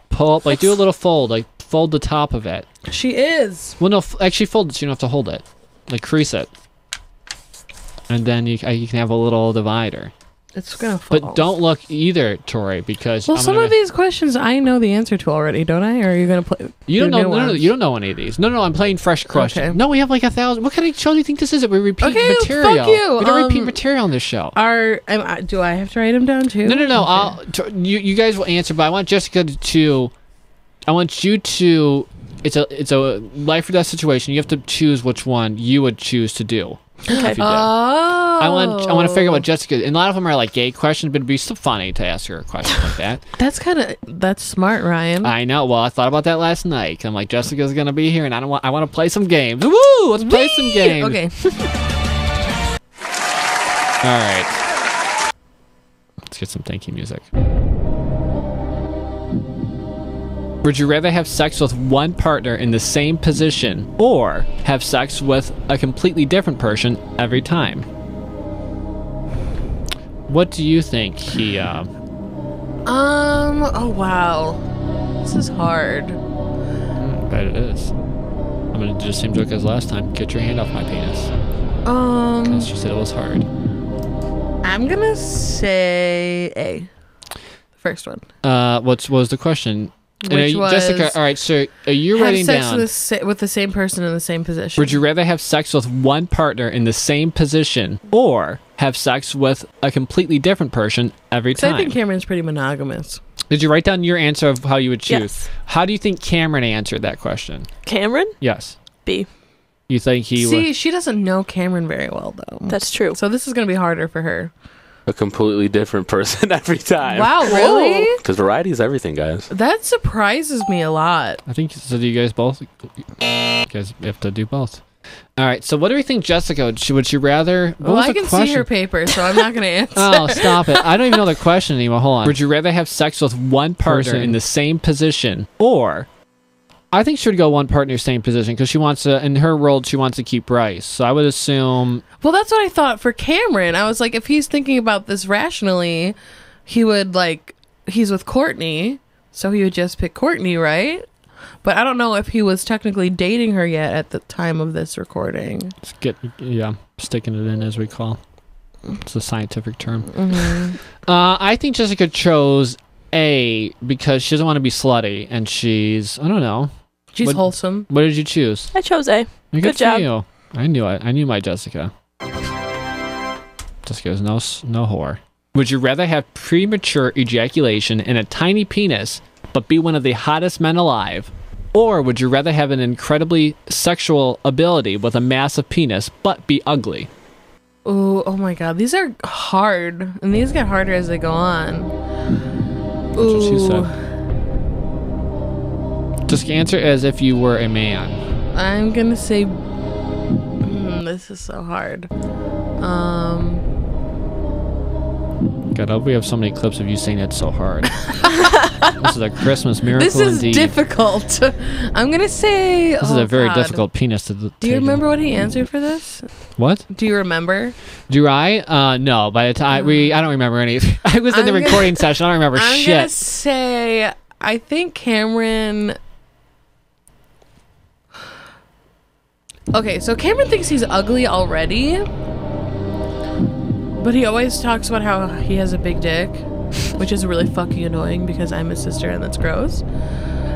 pull up, like do a little fold, like fold the top of it. She is. Well, no, f- actually fold it so you don't have to hold it. Like crease it, and then you, uh, you can have a little divider. It's gonna fall. But don't look either, Tori, because Well, I'm some gonna- of these questions I know the answer to already, don't I? Or are you gonna play? You don't know. No, no, you don't know any of these. No, no, I'm playing fresh Crush. Okay. No, we have like a thousand. What kind of show do you think this is? That we repeat Okay, material. fuck you. We don't repeat Um, material on this show. Are am I, do I have to write them down too? No, no, no. Okay. I'll, t- you, you guys will answer, but I want Jessica to. I want you to. It's a it's a life or death situation. You have to choose which one you would choose to do. Okay. If you did. Oh, I want I want to figure out what oh. Jessica. And a lot of them are like gay questions, but it'd be so funny to ask her a question like that. That's kind of that's smart, Ryan. I know. Well, I thought about that last night. I'm like, Jessica's gonna be here, and I don't want. I want to play some games. Woo! Let's play some games. Okay. All right. Let's get some thank you music. Would you rather have sex with one partner in the same position or have sex with a completely different person every time? What do you think he uh Um. Oh wow. This is hard. I bet it is. I'm gonna do the same joke as last time. Get your hand off my penis. Um. 'Cause she said it was hard. I'm gonna say A. The first one. Uh, what's what was the question? And are Which you- was Jessica, all right, so are you have writing sex down? with the, sa- with the same person in the same position. Would you rather have sex with one partner in the same position or have sex with a completely different person every I time? I think Cameron's pretty monogamous. Did you write down your answer of how you would choose? Yes. How do you think Cameron answered that question? Cameron? Yes. B. You think he See, would? she doesn't know Cameron very well though. That's true. so this is gonna be harder for her. A completely different person every time. Wow, really? Because variety is everything, guys. That surprises me a lot. I think so. Do you guys both? You guys have to do both. All right. So, what do we think, Jessica? Would she, would she rather? What well, was I can question? see her paper, so I'm not gonna answer. Oh, stop it. I don't even know the question anymore. Hold on. Would you rather have sex with one partner Person. in the same position or I think she would go one partner same position because she wants to in her world she wants to keep Bryce. So I would assume Well, that's what I thought for Cameron. I was like, if he's thinking about this rationally, he would like he's with Courtney, so he would just pick Courtney, right? But I don't know if he was technically dating her yet at the time of this recording. let's get yeah, sticking it in as we call. It's a scientific term. Mm-hmm. Uh, I think Jessica chose A because she doesn't want to be slutty and she's I don't know. She's What- wholesome. What did you choose? I chose A. Good, Good job. you. I knew it. I knew my Jessica. Jessica's no no whore. Would you rather have premature ejaculation and a tiny penis, but be one of the hottest men alive, or would you rather have an incredibly sexual ability with a massive penis, but be ugly? Ooh, oh my god, these are hard, and these get harder as they go on. That's what she Ooh, said. Just answer as if you were a man. I'm gonna say mm, this is so hard. Um, God, I hope we have so many clips of you saying it so hard. this is a Christmas miracle this is indeed. difficult. I'm gonna say this is oh a very God. difficult penis to Do you take in. remember what he answered for this? What? Do you remember? Do I? Uh, no. By the time we, I don't remember any. I was in I'm the gonna- recording session. I don't remember shit. I'm gonna say I think Cameron. Okay, so Cameron thinks he's ugly already. But he always talks about how he has a big dick, which is really fucking annoying because I'm his sister and that's gross.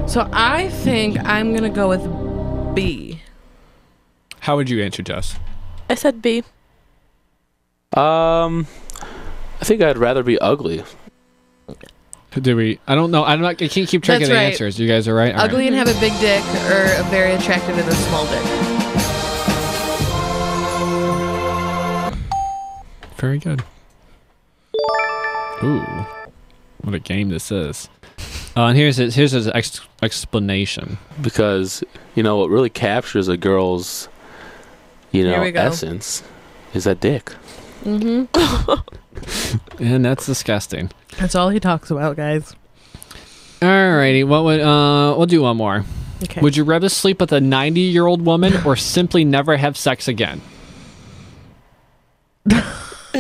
So I think I'm gonna go with B. How would you answer, Jess? I said B. Um, I think I'd rather be ugly. Do we? I don't know. I'm not. I can't keep track That's of the right. answers. You guys are right. All right. Ugly and have a big dick, or a very attractive and a small dick. Very good. Ooh, what a game this is. Uh, and here's his, here's his ex- explanation. because you know what really captures a girl's you know essence is that dick Mm-hmm. And that's disgusting. That's all he talks about, guys. Alrighty, what would uh? We'll do one more. Okay. Would you rather sleep with a 90 year old woman or simply never have sex again?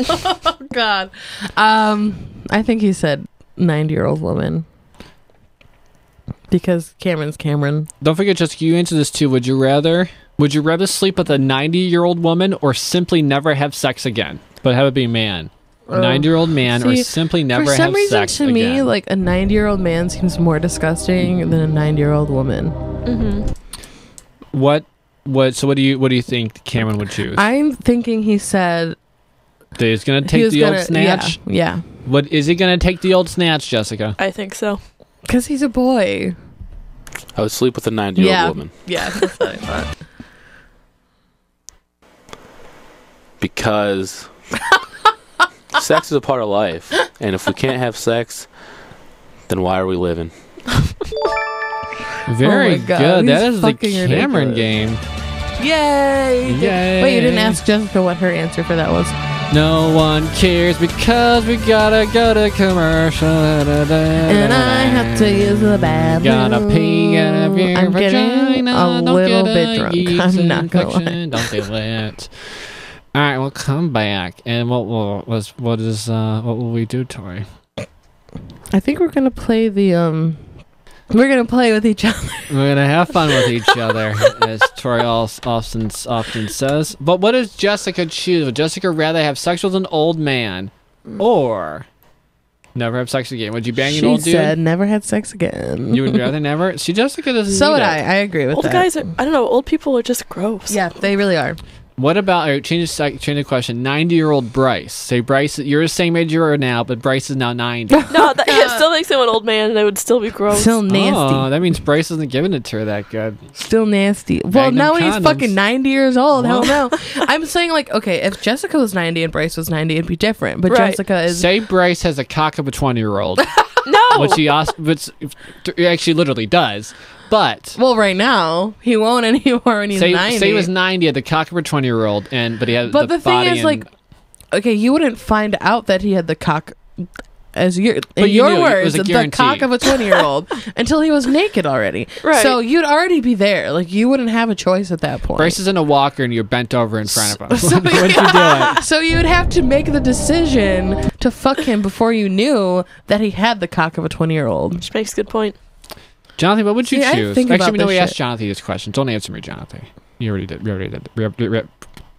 Oh God. Um, I think he said ninety-year-old woman because Cameron's Cameron. Don't forget, Jessica, you answer this too. Would you rather? Would you rather sleep with a 90 year old woman or simply never have sex again? But have it be man. Oh. 90 year old man or simply never For some have reason, sex to again. me, like a ninety-year-old man seems more disgusting than a ninety-year-old woman. Mm-hmm. what? What? So what do you what do you think Cameron would choose? I'm thinking he said he's gonna take was the gonna, old snatch. Yeah, yeah, What is he gonna take the old snatch, Jessica? I think so. because he's a boy. i would sleep with a 90 year old Yeah. woman Yeah, that's what I thought. because sex is a part of life and if we can't have sex then why are we living Very Oh good. That he's is the fucking Cameron ridiculous. game. Yay! Yay. Wait, you didn't ask Jessica what her answer for that was. No one cares because we gotta go to commercial. And And I have to use the bathroom. Gotta pee out of your I'm getting vagina. a Don't little get bit drunk. yeast I'm not gonna infection. Don't do it. All right, we'll come back, and what will was what is uh what will we do, Tori? I think we're gonna play the um. We're gonna play with each other. We're gonna have fun with each other, as Tori al- often often says. But what does Jessica choose? Would Jessica rather have sex with an old man, or never have sex again? Would you bang an old dude? She said never had sex again. You would rather never. See, Jessica doesn't. so need would it. I. I agree with Old that. guys are, I don't know, old people are just gross. Yeah, they really are. What about? All right, change the change the question. Ninety-year-old Bryce. Say Bryce, you're the same age you are now, but Bryce is now ninety. No, that, it still makes him an old man and it would still be gross. Still nasty. Oh, that means Bryce isn't giving it to her that good. Still nasty. Well, Magnum now he's fucking 90 years old. Hell Well. no. I'm saying, like, okay, if Jessica was 90 and Bryce was 90, it'd be different. But Right. Jessica is. Say Bryce has a cock of a twenty-year-old, no! which he also, which actually literally does. But well, right now, he won't anymore when he's say 90. say he was ninety, had the cock of a twenty-year-old, and but he had But the, the thing is, like, okay, you wouldn't find out that he had the cock. As your, in But you your knew, it words, was a the cock of a 20 year old until he was naked already. Right. So you'd already be there. Like, you wouldn't have a choice at that point. Bryce is in a walker and you're bent over in front of him. So- What'd you do? So you would have to make the decision to fuck him before you knew that he had the cock of a 20 year old. Which makes a good point. Jonathan, what would you See, I choose? think Actually, about we know this we asked. Jonathan this question. Don't answer me, Jonathan. You already did. We already did. We, we, we,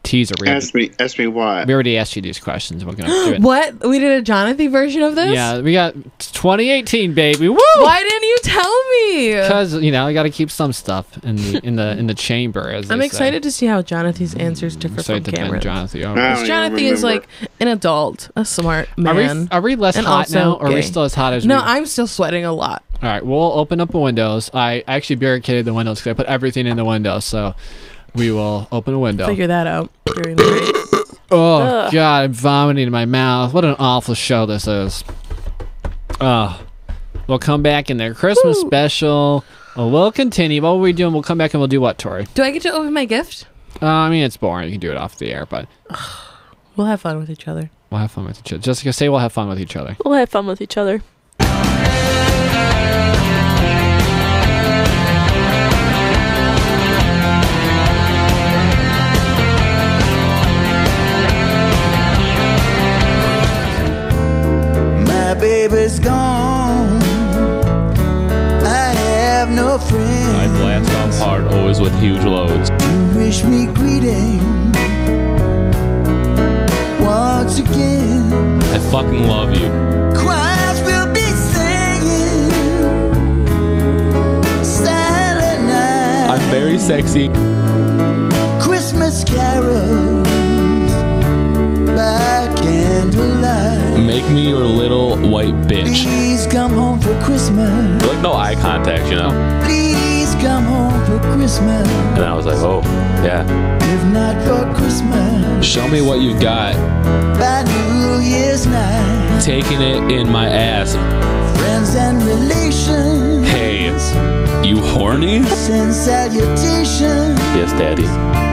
teaser. We, Ask me, ask me why. we already asked you these questions. We're gonna do it. What? We did a Jonathan version of this? Yeah, we got 2018, baby. Woo! Why didn't you tell me? Because you know, I got to keep some stuff in the in the in the chamber. As I'm they excited to see how Jonathan's answers Say. differ Excited from to Cameron's. Jonathan. over. I don't even Jonathan is like an adult, a smart Are we man. are we less hot now, or are we still as hot as no, we? I'm still sweating a lot. All right, we'll open up the windows. I actually barricaded the windows because I put everything in the window. So we will open a window. Figure that out during the break. Oh Ugh. god, I'm vomiting in my mouth. What an awful show this is. Oh. We'll come back in their Christmas special. Well, we'll continue. What are we doing? We'll come back and we'll do what, Tori? Do I get to open my gift? Uh, I mean, it's boring. You can do it off the air, but We'll have fun with each other. we'll have fun with each other. Jessica, say we'll have fun with each other. We'll have fun with each other. Baby's gone. I have no I friends blast off hard, always with huge loads. to wish me greeting. Once again, I fucking love you. Choirs will be singing. Silent night. I'm very sexy. Make me your little white bitch. Please come home for Christmas. Like no eye contact, you know. Please come home for Christmas. And I was like, oh yeah. If not for Christmas, Show me what you've got. by New Year's night, Taking it in my ass. friends and relations Hey, you horny? send salutations. Yes, daddy.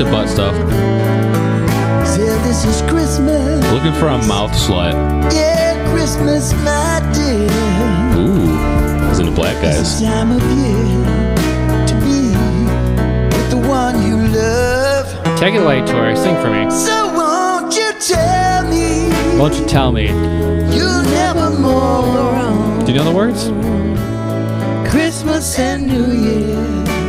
Not butt stuff. Till this is Christmas. Looking for a mouth slut. Yeah, Christmas, my dear. Ooh, he's into black It's guys. the time of year to be with the one you love. Take it away, Tori. Sing for me. So won't you tell me Won't you tell me? you'll never more Do you know the words? Christmas and New will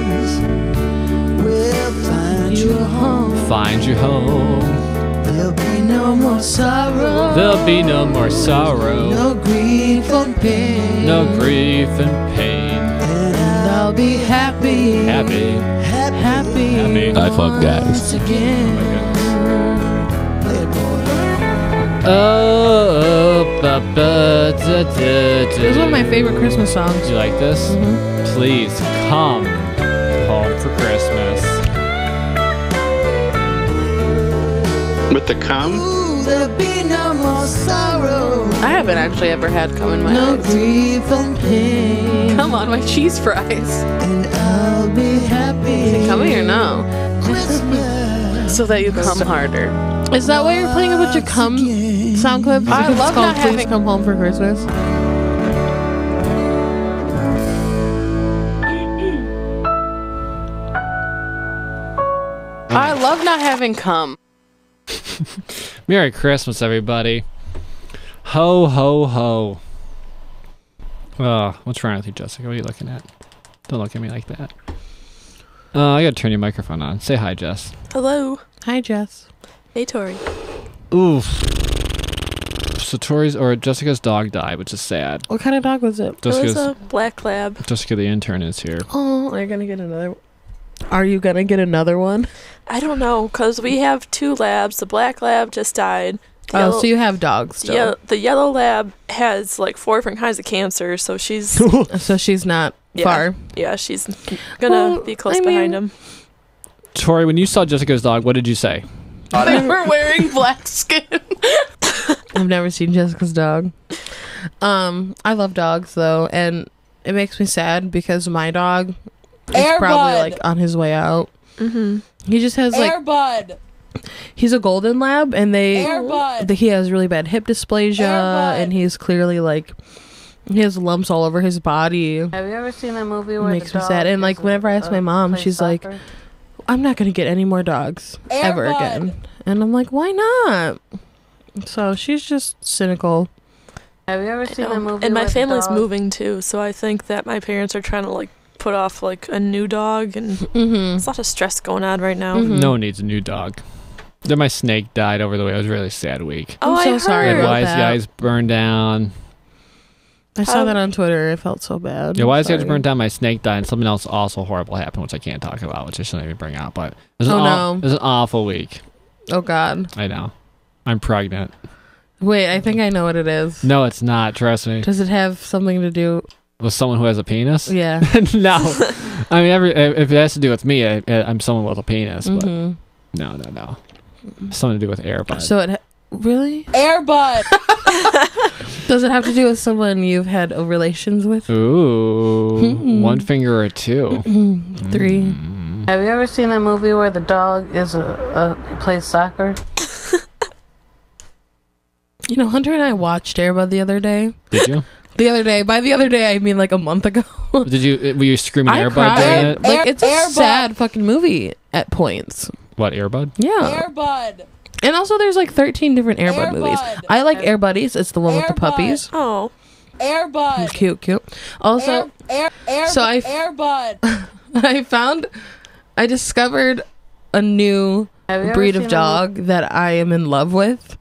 find you home. Find you home. There'll be no more sorrow, There'll be no more sorrow, no grief and pain. no grief and pain. And I'll be happy, Happy. happy, happy, Happy. I fuck guys. again. Oh Play it, boy. Oh, ba, ba, da, da, da. This is one of my favorite Christmas songs. Do you like this? Mm-hmm. Please come With the cum? Be no more sorrow, I haven't actually ever had cum in my no eyes. grief and pain. Come on, my cheese fries. And I'll be happy. Come here now. Christmas. So that you come harder. Is that why you're playing a bunch of cum sound clips? I love called not Please having- Come Home for Christmas. I love not having cum. Merry Christmas, everybody. Ho, ho, ho. Oh, what's wrong with you, Jessica? What are you looking at? Don't look at me like that. Uh, I gotta turn your microphone on. Say hi, Jess. Hello. Hi, Jess. Hey, Tori. Oof. So Tori's or Jessica's dog died, which is sad. What kind of dog was it? It was a black lab. Jessica the intern is here. Oh, are you gonna get another? Are you gonna get another one? I don't know, because we have two labs. The black lab just died. The Oh, yellow- so you have dogs still. yeah, the yellow lab has like four different kinds of cancer, so she's So she's not Yeah. far. yeah, she's gonna Well, be close I behind mean- him. Tori, when you saw Jessica's dog, what did you say? They were wearing black skin. I've never seen Jessica's dog. Um, I love dogs though, and it makes me sad because my dog is Air probably Bud. like on his way out. Mm-hmm. He just has like Airbud. he's a golden lab, and they Airbud. the, he has really bad hip dysplasia, and he's clearly like he has lumps all over his body. Have you ever seen that movie where it Makes the me sad. And, like, whenever I ask my mom, plays she's like. I'm not gonna get any more dogs ever Airbud. again, and I'm like, why not? So she's just cynical. Have you ever seen that movie? and my family's dog- moving too, so I think that my parents are trying to like put off like a new dog, and Mm-hmm. there's a lot of stress going on right now. Mhm. No one needs a new dog. Then my snake died over the way. It was a really sad week. Oh, I'm so I sorry And heard. about wise that. guys burned down. I saw How- that on Twitter. I felt so bad. Yeah, I'm wise guys sorry. burned down. My snake died, and something else also horrible happened, which I can't talk about, which I shouldn't even bring out. But it was an, Oh, aw- no. it was an awful week. Oh God! I know. I'm pregnant. Wait, I think I know what it is. No, it's not. Trust me. Does it have something to do? With someone who has a penis? Yeah. no. I mean, every if it has to do with me, I, I'm someone with a penis. But hmm no, no, no. Something to do with air. Bud. So it ha- really Airbud. does it have to do with someone you've had relations with? Ooh, Hmm. one finger or two. Three. Mm. Have you ever seen that movie where the dog is a, a plays soccer? You know, Hunter and I watched Airbud the other day. Did you? The other day, by the other day, I mean like a month ago. Did you? Were you screaming I Airbud cried. during it? Like Air- it's a Airbud. sad fucking movie at points. What Airbud? Yeah. Airbud. And also, there's like 13 different Airbud movies. Airbud. I like Air Buddies. It's the one with the Airbud. puppies. Oh, Airbud. Cute, cute. Also, Air, air, air, So I f- Airbud. I found I discovered a new Have you ever breed of the dog that I am in love with,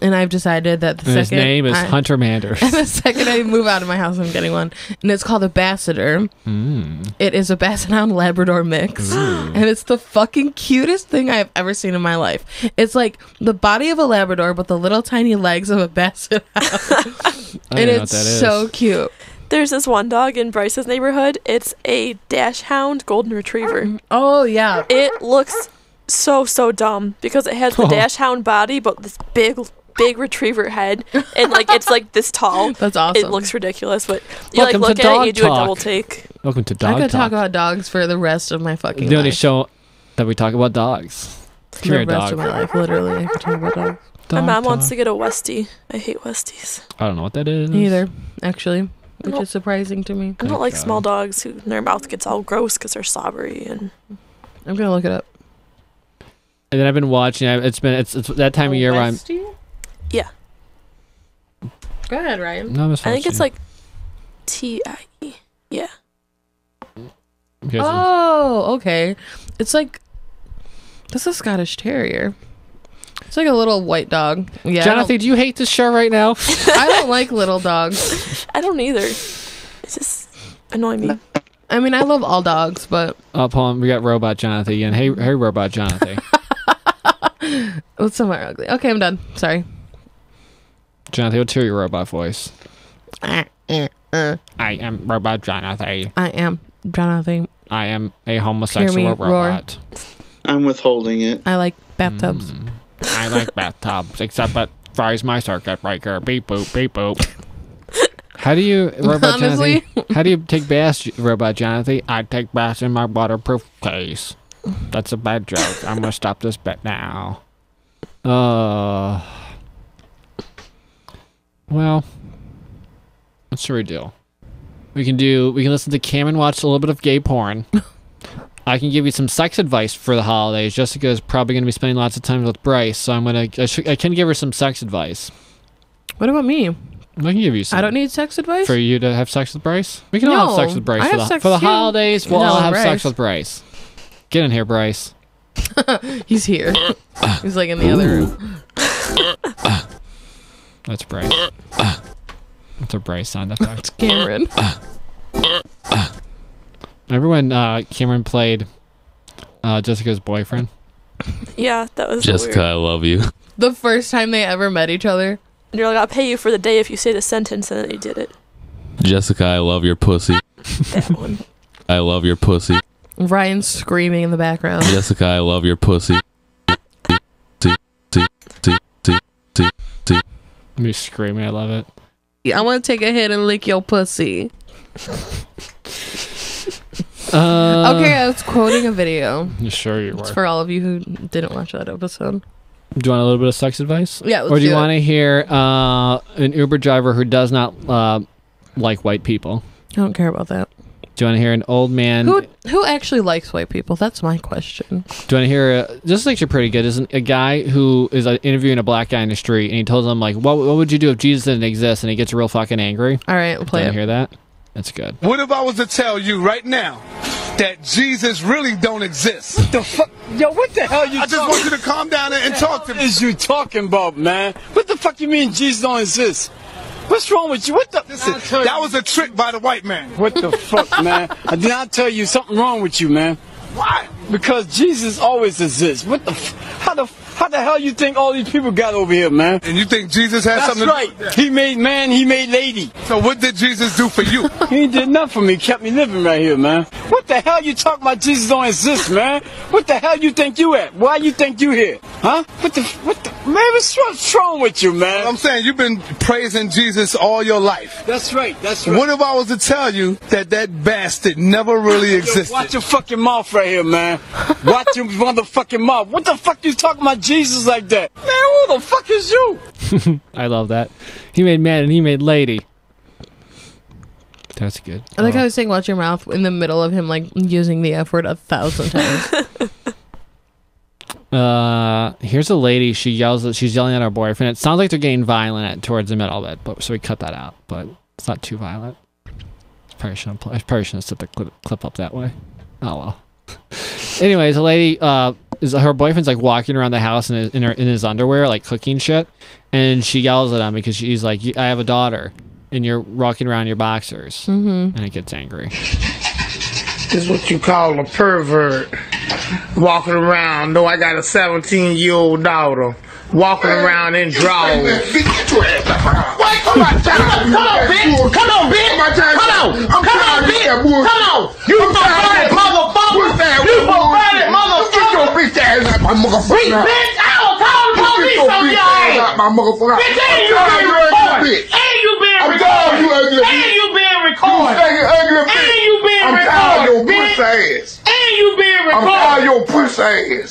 and I've decided that the And his name is I, Hunter Manders. And the second I move out of my house, I'm getting one, and it's called a Bassador. Mm. It is a Basset Hound Labrador mix, and it's the fucking cutest thing I've ever seen in my life. It's like the body of a Labrador, but the little tiny legs of a Basset Hound, I and don't know it's so cute. There's this one dog in Bryce's neighborhood. It's a dachshund golden retriever. Oh yeah, It looks so so dumb because it has the Oh. dachshund body, but this big big retriever head, and like it's like this tall. that's awesome. It looks ridiculous, but you Welcome to like look at it, you Dog do a Talk. double take. Welcome to I Dog could Talk. talk about dogs for the rest of my fucking the only life. show that we talk about dogs. For the rest dog. of my life, literally, I could talk about dogs. My Dog mom wants to get a Westie. I hate Westies. I don't know what that is. Me either, actually, which is surprising to me. I don't Thank like God. small dogs who their mouth gets all gross because they're slobbery and I'm gonna look it up. And then I've been watching. I- It's been it's, it's that time of year where I'm. Yeah. Go ahead, Ryan. No, I'm just I think it's like T I E. Yeah. You Oh, okay. It's like that's a Scottish Terrier. It's like a little white dog. Yeah, Jonathan, do you hate this show right now? I don't like little dogs. I don't either. It's just annoying me. I mean, I love all dogs, but oh, Paul, we got Robot Jonathan again. Hey, hey, Robot Jonathan. it's somewhere ugly. Okay, I'm done. Sorry. Jonathan, what's hear your robot voice? I am Robot Jonathan. I am Jonathan. I am a homosexual Hear me roar. robot. I'm withholding it. I like bathtubs. Mm. I like bathtubs, except that fries my circuit breaker. Beep boop, beep boop. How do you, Robot Honestly? Jonathan? How do you take baths, Robot Jonathan? I take baths in my waterproof case. That's a bad joke. I'm gonna stop this bet now. Uh. Well, what should we do? We can do. We can listen to Cam and watch a little bit of gay porn. I can give you some sex advice for the holidays. Jessica is probably going to be spending lots of time with Bryce, so I'm gonna. I, I can give her some sex advice. What about me? I can give you some. I don't need sex advice. for you to have sex with Bryce. We can all have sex with Bryce for the, sex for the holidays. We'll No, all have Bryce. sex with Bryce. Get in here, Bryce. He's here. He's like in the other room. That's Bryce. That's a Bryce sound effect. Cameron. Remember when uh, Cameron played uh, Jessica's boyfriend? Yeah, that was Jessica, weird. I love you. the first time they ever met each other. And You're like, I'll pay you for the day if you say the sentence, and then you did it. Jessica, I love your pussy. That one. I love your pussy. Ryan screaming in the background. Jessica, I love your pussy. Me screaming. I love it. I want to take a hit and lick your pussy. Uh, okay, I was quoting a video. You sure you were? It's for all of you who didn't watch that episode. Do you want a little bit of sex advice? Yeah, let's or do you do it. want to hear uh, an Uber driver who does not uh, like white people? I don't care about that. Do you want to hear an old man? Who who actually likes white people? That's my question. Do you want to hear? A, this is actually pretty good. Isn't a guy who is uh, interviewing a black guy in the street, and he tells him like, "What what would you do if Jesus didn't exist?" And he gets real fucking angry. All right, we'll Do play you hear that? That's good. What if I was to tell you right now that Jesus really don't exist? What the fuck? Yo, what the hell you I just want you to calm down and, and talk to me. is you talking about, man? What the fuck you mean Jesus don't exist? What's wrong with you? What the? Listen, that was a trick by the white man. What the fuck, man? I did not tell you something wrong with you, man. Why? Because Jesus always exists. What the? F- how the? How the hell you think all these people got over here, man? And you think Jesus has That's something right. to do with He made man. He made lady. So what did Jesus do for you? He did nothing for me. Kept me living right here, man. What the hell you talking about? Jesus don't exist, man. What the hell you think you at? Why you think you here? Huh? What the? What the? Man, what's, what's wrong with you, man? I'm saying you've been praising Jesus all your life. That's right. That's right. What if I was to tell you that that bastard never really Yo, existed? watch your fucking mouth right here, man. Watch your motherfucking mouth. What the fuck you talking about Jesus like that? Man, who the fuck is you? I love that. He made man and he made lady. That's good. I like Oh. how I was saying "watch your mouth" in the middle of him like using the F word a thousand times. Uh, here's a lady. She yells. At, she's yelling at her boyfriend. It sounds like they're getting violent at, towards the middle of it, but so we cut that out. But it's not too violent. I probably shouldn't. Play, I probably shouldn't set the clip, clip up that way. Oh well. Anyways, a lady, uh, is her boyfriend's like walking around the house in his, in, her, in his underwear, like cooking shit, and she yells at him because she's like, "I have a daughter, and you're walking around in your boxers," Mm-hmm. and it gets angry. This is what you call a pervert. Walking around, though I got a 17 year old daughter. Walking around in drawers. Wait, come on. Come on, bitch. Come on, bitch. Come on. I'm Come on, tired of bitch. Come on. You I'm tired of perverted that. motherfucker. You What perverted bullshit? Get your bitch ass out my motherfucker. Bitch, bitch, I will call the police your on bitch your ass ass. out my motherfucker. Bitch, and I'm you being you recorded. And you being I'm of you recorded. ugly And bitch. you being You recorded. stinking ugly bitch. And you being I'm tired of your recorded, pussy ass. And you being I'm tired of recorded. your pussy ass.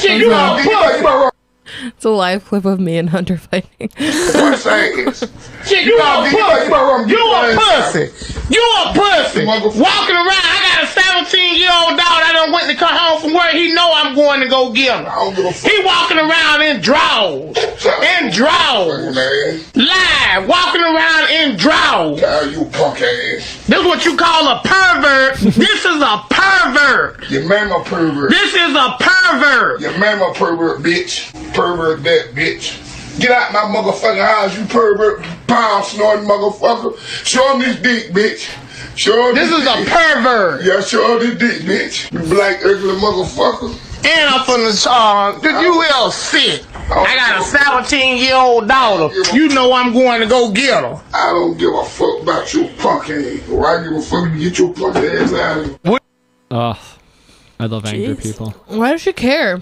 Shit, you a your pussy. pussy It's a live clip of me and Hunter fighting. ass. Shit, you a Nah, get your- pussy. You a get your ass pussy. You a pussy. Walking around, I got a 17 year old dog. I done went to come home from work. He know I'm going to go get him. He walking around in drawers. In drawers. Live. Walking around in drawers. you punk ass. This is what you call a pervert. this is a pervert. Your mama pervert. This is a pervert. Your mama pervert, bitch. Pervert that, bitch. Get out my motherfucking house, you pervert, pound snorting motherfucker. Show him this dick, bitch. Show him This is a pervert. Yeah, show him this dick, bitch. You black ugly motherfucker. And I'm from the uh, the UL sick. I got a 17 year old daughter. You know I'm going to go get her. I don't give a fuck about your punk ass. Or I give a fuck you get your punk ass out of here. Ugh, I love angry Jeez. people Why does she care?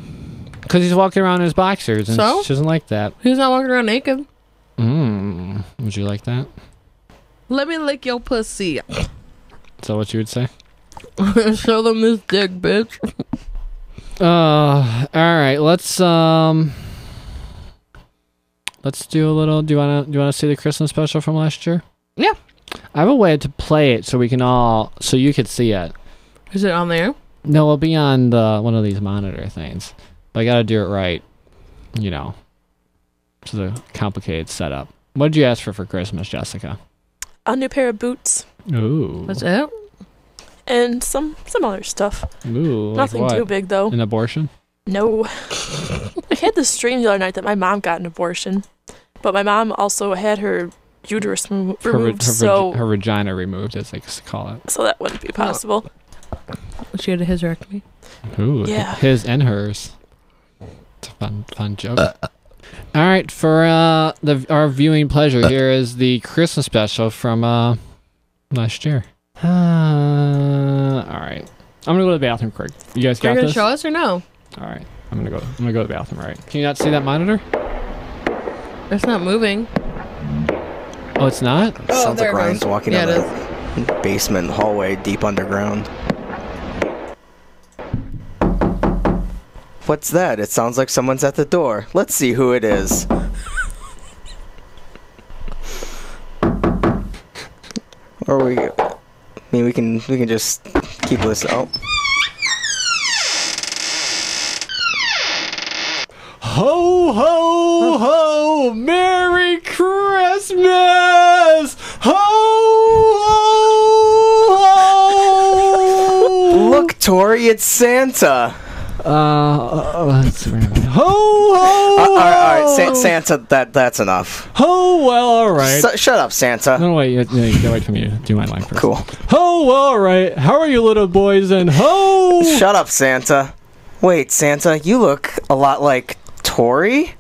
because he's walking around in his boxers and So? she doesn't like that. He's not walking around naked. Mm, would you like that? Let me lick your pussy. Is that what you would say? Show them this dick, bitch. Uh, all right. Let's um, let's do a little. Do you wanna do you wanna see the Christmas special from last year? Yeah. I have a way to play it so we can all so you could see it. Is it on there? No, it'll be on the one of these monitor things, but I gotta do it right. You know, it's a complicated setup. What did you ask for for Christmas, Jessica? A new pair of boots Ooh, That's it. And some some other stuff. ooh, Nothing what? too big though. An abortion? No. I had this dream the other night that my mom got an abortion, but my mom also had her uterus mo- Her, removed, her, vag- so her vagina removed, as they like call it. so that wouldn't be possible. She had a hysterectomy. Ooh, Yeah. his and hers. It's a fun, fun joke. All right, for uh, the our viewing pleasure, here is the Christmas special from uh, last year. Uh, all right, I'm gonna go to the bathroom quick. You guys Are you got gonna this? show us or no? All right, I'm gonna go. I'm gonna go to the bathroom. All right. Can you not see that monitor? It's not moving. Oh, it's not. Sounds there like Ryan's walking Yeah, down it the basement hallway deep underground. What's that? It sounds like someone's at the door. Let's see who it is. or we I mean we can we can just keep this. Oh. Ho ho ho! Merry Christmas! Ho ho ho! Look, Tori, it's Santa. Uh, uh, let's see. where? Ho ho! Uh, all right, all right, Sa- Santa. That that's enough. Oh well, all right. S- shut up, Santa. no, wait, you, you, you gotta wait for me to do my line first. Cool. Oh well, all right. How are you, little boys? And ho! Shut up, Santa. Wait, Santa, you look a lot like Tori.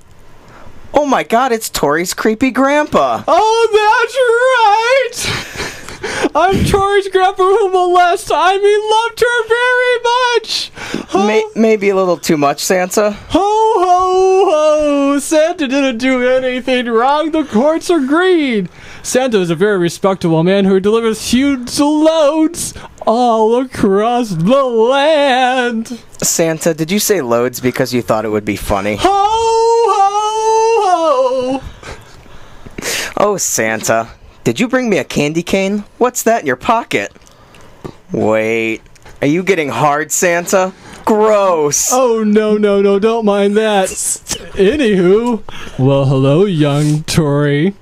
Oh my God, it's Tori's creepy grandpa. Oh, that's right. I'm Tori's grandpa who molested. I mean, loved her very much. May- maybe a little too much, Santa. Ho ho ho! Santa didn't do anything wrong. The courts agreed. Santa is a very respectable man who delivers huge loads all across the land. Santa, did you say loads because you thought it would be funny? Ho ho ho! Oh, Santa, did you bring me a candy cane? What's that in your pocket? Wait, are you getting hard, Santa? Gross. Oh no no no! Don't mind that. Anywho, well, hello, young Tory.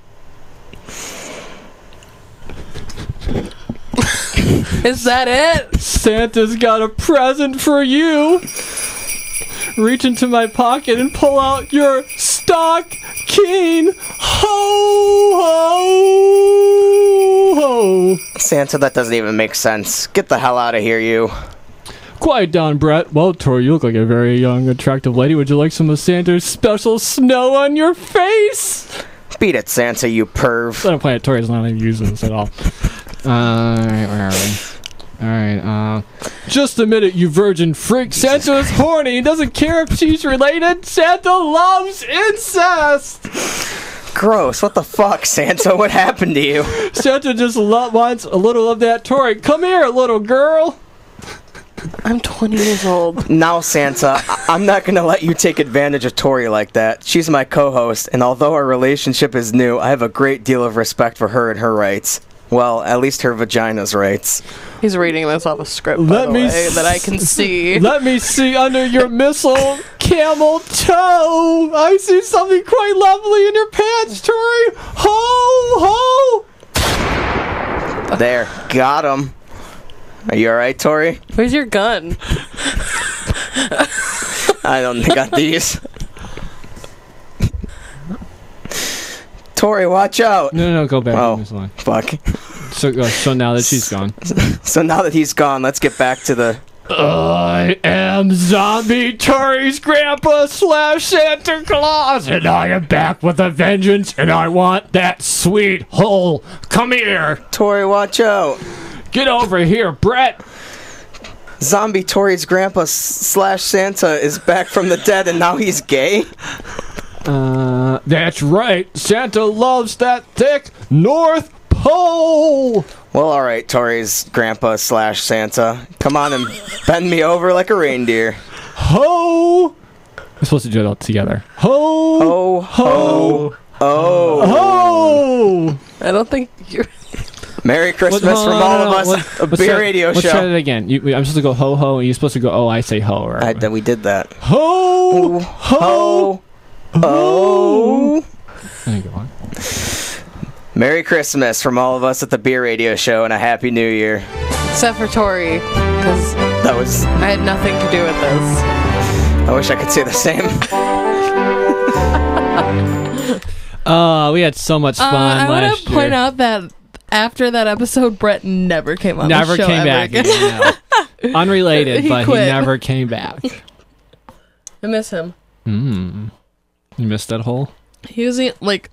Is that it? Santa's got a present for you. Reach into my pocket and pull out your stock king. Ho ho ho. Santa, that doesn't even make sense. Get the hell out of here, you. Quiet down, Brett. Well, Tori, you look like a very young, attractive lady. Would you like some of Santa's special snow on your face? Beat it, Santa, you perv. I don't plan Tori's not even using this at all. Uh, alright, where are we? Alright, uh. Just a minute, you virgin freak. Santa is horny. He doesn't care if she's related. Santa loves incest. Gross. What the fuck, Santa? What happened to you? Santa just lo- wants a little of that Tori. Come here, little girl. I'm 20 years old. Now, Santa, I'm not gonna let you take advantage of Tori like that. She's my co-host, and although our relationship is new, I have a great deal of respect for her and her rights. Well, at least her vagina's rights. He's reading this off a script, by Let the me way, s- that I can see. Let me see under your missile camel toe. I see something quite lovely in your pants, Tori. Ho, ho. There, got him. Are you alright, Tori? Where's your gun? I don't got these. Tori, watch out. No, no, no, go back. Oh, fuck. So, uh, so now that she's gone. So now that he's gone, let's get back to the. I am Zombie Tori's grandpa slash Santa Claus, and I am back with a vengeance, and I want that sweet hole. Come here. Tori, watch out. Get over here, Brett. Zombie Tori's grandpa slash Santa is back from the dead and now he's gay? Uh, that's right. Santa loves that thick North Pole. Well, alright, Tori's grandpa slash Santa. Come on and bend me over like a reindeer. Ho. We're supposed to do it all together. Ho. Ho, ho, oh. Ho. I don't think you're. Merry Christmas What- from no, no, all no, of us, Let- a let's beer try- radio let's show. try it again. You, I'm supposed to go ho ho, and you're supposed to go oh. I say ho. Or I, we did that. ho Ho, oh. There you. Merry Christmas from all of us at the beer radio show and a happy new year. Except for Tori, because That was. I had nothing to do with this. I wish I could say the same. Uh, we had so much Uh, fun I want to point out that after that episode, Brett never came on. never the show came ever back. again. again, no. Unrelated, He but quit. he never came back. I miss him. Hmm. You missed that hole. He was the like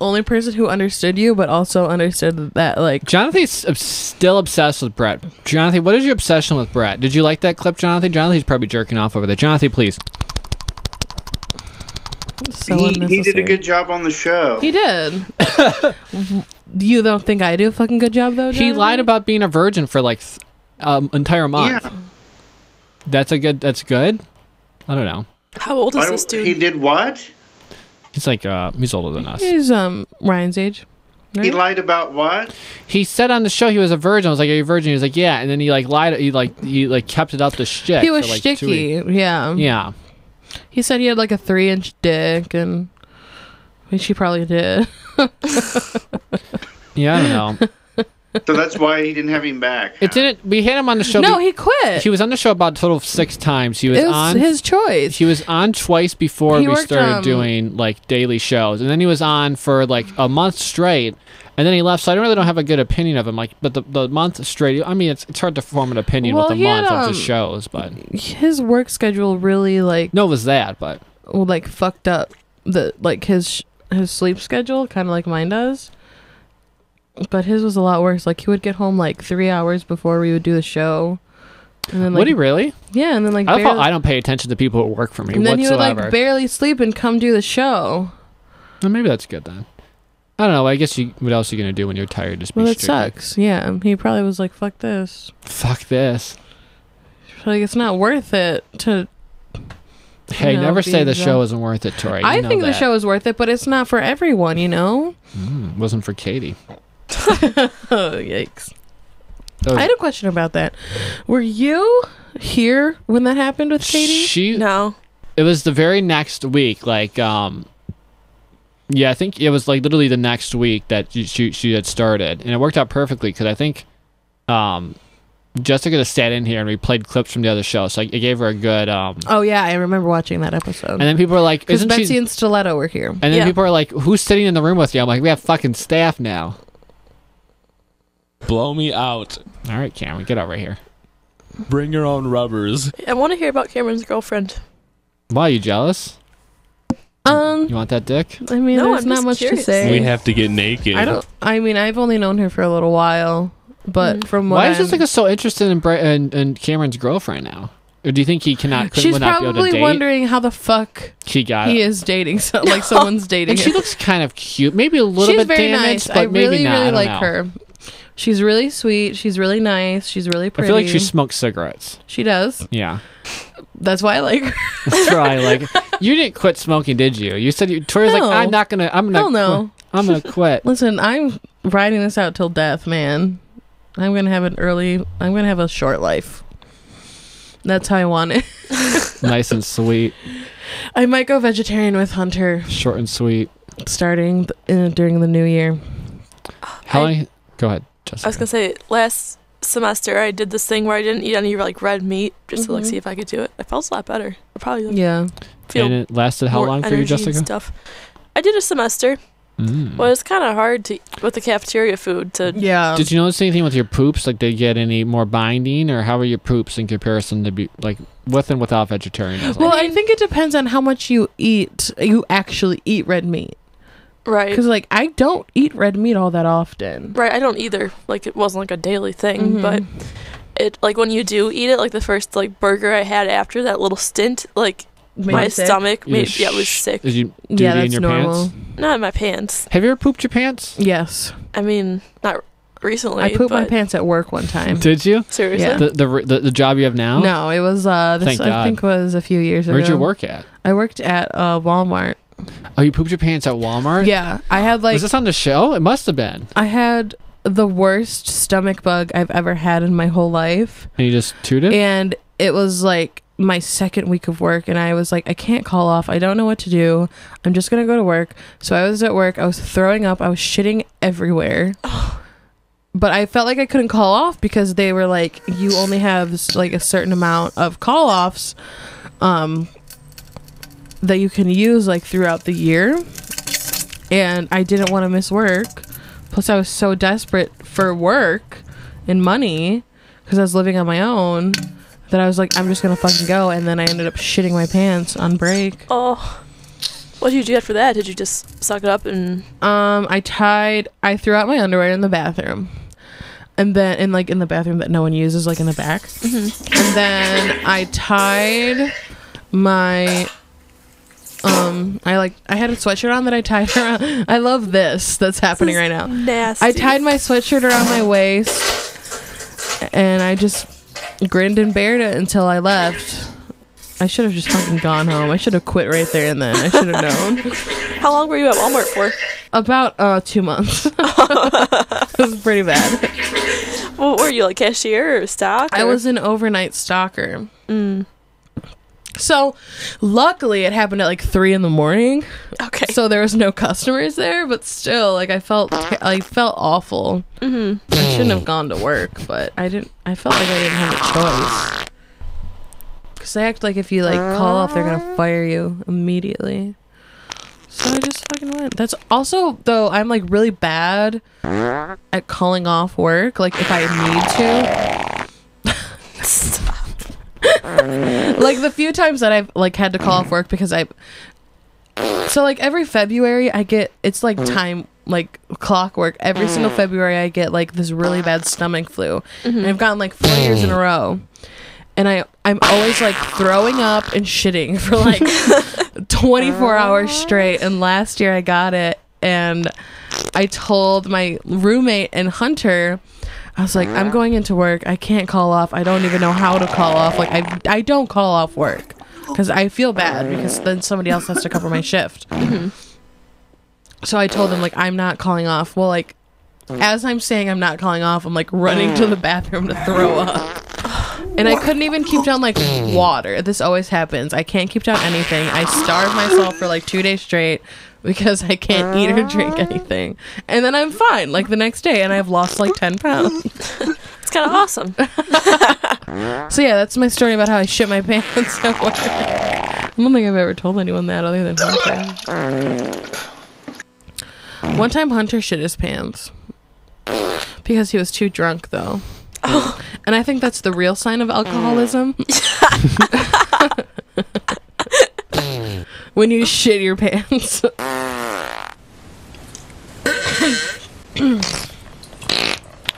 only person who understood you, but also understood that like Jonathan's obs- still obsessed with Brett. Jonathan, what is your obsession with Brett? Did you like that clip, Jonathan? Jonathan's probably jerking off over there. Jonathan, please. so he, he did a good job on the show. He did. you don't think I do a fucking good job though? He lied about being a virgin for like th- um entire month. Yeah. That's a good. That's good. I don't know. How old is this dude? He did what? He's like uh he's older than us. He's um Ryan's age. He lied about what? He said on the show he was a virgin. I was like, "Are you a virgin?" He was like, "Yeah," and then he like lied. He like he like kept it up to shit. He was for, like, sticky. Yeah. Yeah. He said he had like a three inch dick, and which he probably did. Yeah, I don't know. So that's why he didn't have him back. It didn't. We had him on the show. no, be- he quit. he was on the show about a total of six times. He was, it was on. his choice. he was on twice before He we worked, started um, doing like daily shows, and then he was on for like a month straight, and then he left. So I don't really don't have a good opinion of him. Like, but the, the month straight. I mean, it's it's hard to form an opinion Well, with a he had, month of um, just shows, but His work schedule really like no, it was that. But like fucked up the like his his sleep schedule, kind of like mine does. But his was a lot worse. Like he would get home like three hours before we would do the show, and then like would he really? yeah, and then like I barely, thought I don't pay attention to people who work for me and then he would like barely sleep and come do the show. Well, maybe that's good then. I don't know. I guess you. What else are you gonna do when you're tired? Just Well, that sucks. Yeah, he probably was like, "Fuck this." Fuck this. Like it's not worth it to. Hey, know, never say the show isn't worth it, Tori. You I think the show is worth it, but it's not for everyone. You know. Mm, wasn't for Katie. oh yikes! That was- I had a question about that. Were you here when that happened with Katie? She No. it was the very next week like um yeah i think it was like literally the next week that she she, she had started and it worked out perfectly because i think um, Jessica just sat in here and we played clips from the other show, so I, I gave her a good. Um, Oh yeah, I remember watching that episode. and then people were like, because "Isn't Betsy she?" and Stiletto were here. And then people are like, "Who's sitting in the room with you?" I'm like, "We have fucking staff now." Blow me out. All right, Cameron, get over here. Bring your own rubbers. I want to hear about Cameron's girlfriend. Why are you jealous? Um, You want that dick? I mean, No, there's I'm not just much to say. We have to get naked. I don't. I mean, I've only known her for a little while, but from what Why is I'm- Jessica so interested in, Bra- in in Cameron's girlfriend now? Or do you think he cannot? Could, she's would not be able to probably date? wondering how the fuck She got he it. is dating, so, like someone's dating. And she him. looks kind of cute, maybe a little She's bit very damaged, nice. but I maybe really, not. I really don't like know. her. She's really sweet. She's really nice. She's really pretty. I feel like she smokes cigarettes. She does. Yeah, That's why I like her. that's right. Like you didn't quit smoking, did you? You said you. Tori's like, I'm not gonna. I'm gonna. Hell no. quit. I'm gonna quit. Listen, I'm riding this out till death, man. I'm gonna have an early. I'm gonna have a short life. That's how I want it. nice and sweet, I might go vegetarian with Hunter short and sweet. starting th- uh, during the new year. How long? Go ahead, I was gonna say last semester I did this thing where I didn't eat any like red meat just to like Mhm. see if I could do it. I felt a lot better. I probably like, Yeah. feel and it lasted how more long for you, energy and Jessica? Stuff. I did a semester. Mm. Well, it's kind of hard to with the cafeteria food to. Yeah. Did you notice anything with your poops? Like, did you get any more binding, or how are your poops in comparison to be like with and without vegetarianism? Well, I think it depends on how much you eat. You actually eat red meat. Right. Because like I don't eat red meat all that often. Right. I don't either. Like it wasn't like a daily thing, Mhm. but it like when you do eat it, like the first like burger I had after that little stint, like Made my stomach You made just yeah it was sick. Did you Yeah, duty in that's your normal. pants? Not in my pants. Have you ever pooped your pants? Yes. I mean, not recently. I pooped my pants at work one time. Did you? Seriously? Yeah. The, the the the job you have now? No, it was uh this Thank I God. think was a few years ago. Where'd you work at? I worked at uh Walmart. Oh, you pooped your pants at Walmart? Yeah. I had like Was this on the show? It must have been. I had the worst stomach bug I've ever had in my whole life. And you just tooted? And it was like my second week of work and I was like I can't call off. I don't know what to do. I'm just going to go to work. So I was at work. I was throwing up. I was shitting everywhere. But I felt like I couldn't call off because they were like you only have like a certain amount of call-offs um that you can use like throughout the year. And I didn't want to miss work. Plus I was so desperate for work and money because I was living on my own that I was like, I'm just gonna fucking go, and then I ended up shitting my pants on break. Oh. What did you do after that? Did you just suck it up and Um, I tied, I threw out my underwear in the bathroom, and then in like in the bathroom that no one uses, like in the back, and then I tied my. Um, I like I had a sweatshirt on that I tied around. I love this that's happening right now. nasty? I tied my sweatshirt around my waist, and I just grinned and bared it until I left. I should have just fucking gone home. I should have quit right there and then. I should have known. How long were you at Walmart for? About uh two months. it was pretty bad. What were you like cashier or stock? I was an overnight stalker. Mm. So, luckily, it happened at like three in the morning. Okay. So there was no customers there, but still, like I felt, I felt awful. Mhm. I shouldn't have gone to work, but I didn't. I felt like I didn't have a choice. Cause they act like if you like call off, they're gonna fire you immediately. So I just fucking went. That's also though I'm like really bad at calling off work. Like if I need to. like the few times that I've like had to call off work because I so like every February I get it's like mm-hmm. time like clockwork. Every single mm. February I get like this really bad stomach flu. And I've mm-hmm. gotten like four years in a row. And I I'm always like throwing up and shitting for like 24 hours straight. And last year I got it and I told my roommate and Hunter I was like, I'm going into work. I can't call off. I don't even know how to call off. Like I I don't call off work because I feel bad because then somebody else has to cover my shift. Mm-hmm. So I told him like I'm not calling off. Well, like as I'm saying I'm not calling off, I'm like running to the bathroom to throw up. And I couldn't even keep down like water. This always happens. I can't keep down anything. I starve myself for like 2 days straight because I can't eat or drink ah. anything. And then I'm fine like the next day and I've lost like 10 pounds. It's kind of awesome. So yeah, that's my story about how I shit my pants at work. I don't think I've ever told anyone that other than Hunter. One time Hunter shit his pants because he was too drunk though. Oh. And I think that's the real sign of alcoholism. Mm. when you shit your pants.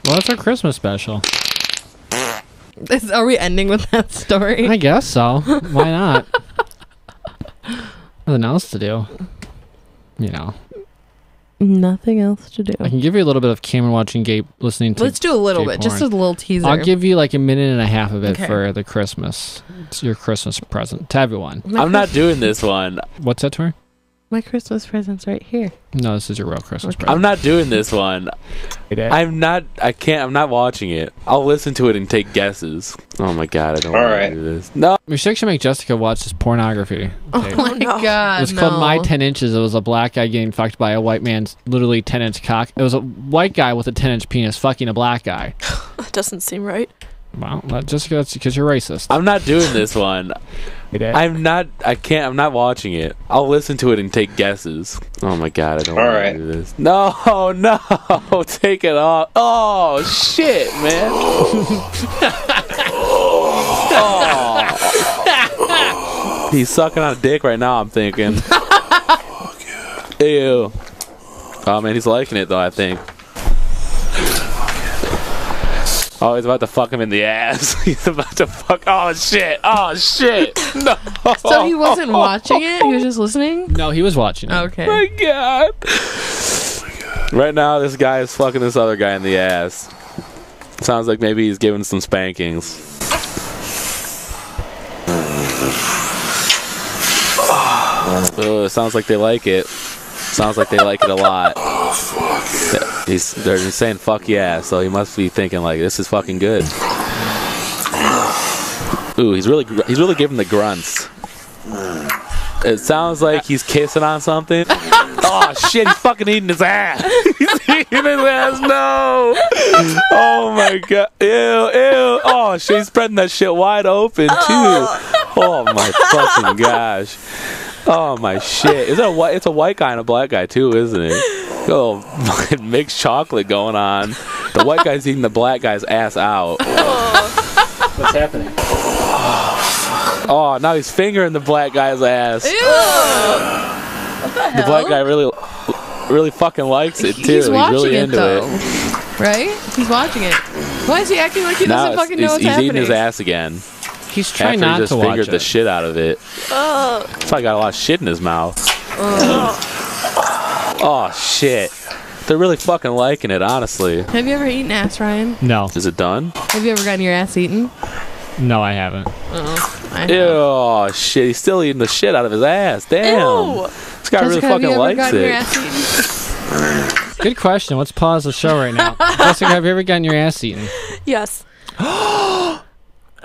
Well, it's our Christmas special. Is- Are we ending with that story? I guess so. Why not? Nothing else to do. You know, Nothing else to do. I can give you a little bit of Cameron watching Gabe listening to. Let's do a little gay bit, just a porn. little teaser. I'll give you like a minute and a half of it Okay. for the Christmas. It's your Christmas present to everyone. I'm not doing this one. What's that, Tori? My Christmas present's right here. No, this is your real Christmas present. I'm not doing this one. I'm not. I can't. I'm not watching it. I'll listen to it and take guesses. Oh my god, I don't want Alright. to do this. No. We should actually make Jessica watch this pornography. Oh tape. my oh, god. It was called My 10 Inches. It was a black guy getting fucked by a white man's literally 10 inch cock. It was a white guy with a 10 inch penis fucking a black guy. That doesn't seem right. Well, that- Jessica, that's because you're racist. I'm not doing this one. I'm not. I can't. I'm not watching it. I'll listen to it and take guesses. Oh my god, I don't want Alright. to do this. No, no, take it off. Oh shit, man. oh. He's sucking on a dick right now. I'm thinking. Ew. Oh man, he's liking it though. I think. Oh, he's about to fuck him in the ass. he's about to fuck. Oh shit! Oh shit! No. So he wasn't watching it, he was just listening? No, he was watching it. Okay. my god. Right now, this guy is fucking this other guy in the ass. Sounds like maybe he's giving some spankings. Ugh, sounds like they like it. Sounds like they like it a lot. He's they're just saying fuck yeah, so he must be thinking like this is fucking good. Ooh, he's really gr- he's really giving the grunts. It sounds like he's kissing on something. oh shit, he's fucking eating his ass. he's eating his ass. No. Oh my god. Ew, ew. Oh, she's spreading that shit wide open too. Oh. oh my fucking gosh. Oh my shit. Is that a white? It's a white guy and a black guy too, isn't it? Oh, fucking mixed chocolate going on. The white guy's eating the black guy's ass out. What's happening? Oh, now he's fingering the black guy's ass. Ew. What the The black guy really, really fucking likes it too. He's watching really it into though. it. Right? He's watching it. Why is he acting like he Now doesn't fucking know what's he's happening? eating his ass again. He's trying After not he just to watch fingered the shit out of it. Oh. Probably got a lot of shit in his mouth. Oh Oh, shit. They're really fucking liking it, honestly. Have you ever eaten ass, Ryan? No, Is it done? Have you ever gotten your ass eaten? no, I haven't. Oh, I Ew, oh, shit. He's still eating the shit out of his ass. Damn. Ew. This guy really Jessica, have you fucking ever likes gotten your it. ass eaten? Good question. Let's pause the show right now. Jessica, have you ever gotten your ass eaten? Yes.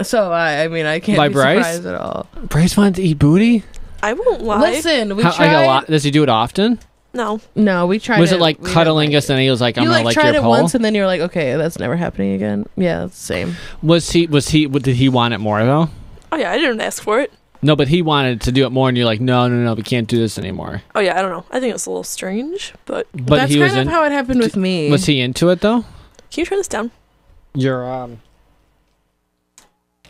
So I, I mean, I can't By be Bryce? surprised at all. Bryce wanted to eat booty? I won't lie. Listen, we How, tried. like a lot, does he do it often? No. No, we tried. Was it like we cuddling us and he was like, I'm you gonna like like tried your it pole? once and then you're like, okay, that's never happening again. Yeah, it's the same. Was he, was he, did he want it more though? Oh yeah, I didn't ask for it. No, but he wanted to do it more and you're like, no, no, no, we can't do this anymore. Oh yeah, I don't know. I think it's a little strange, but But that's he kind was of in, how it happened with me. was he into it though? can you turn this down? Your, um.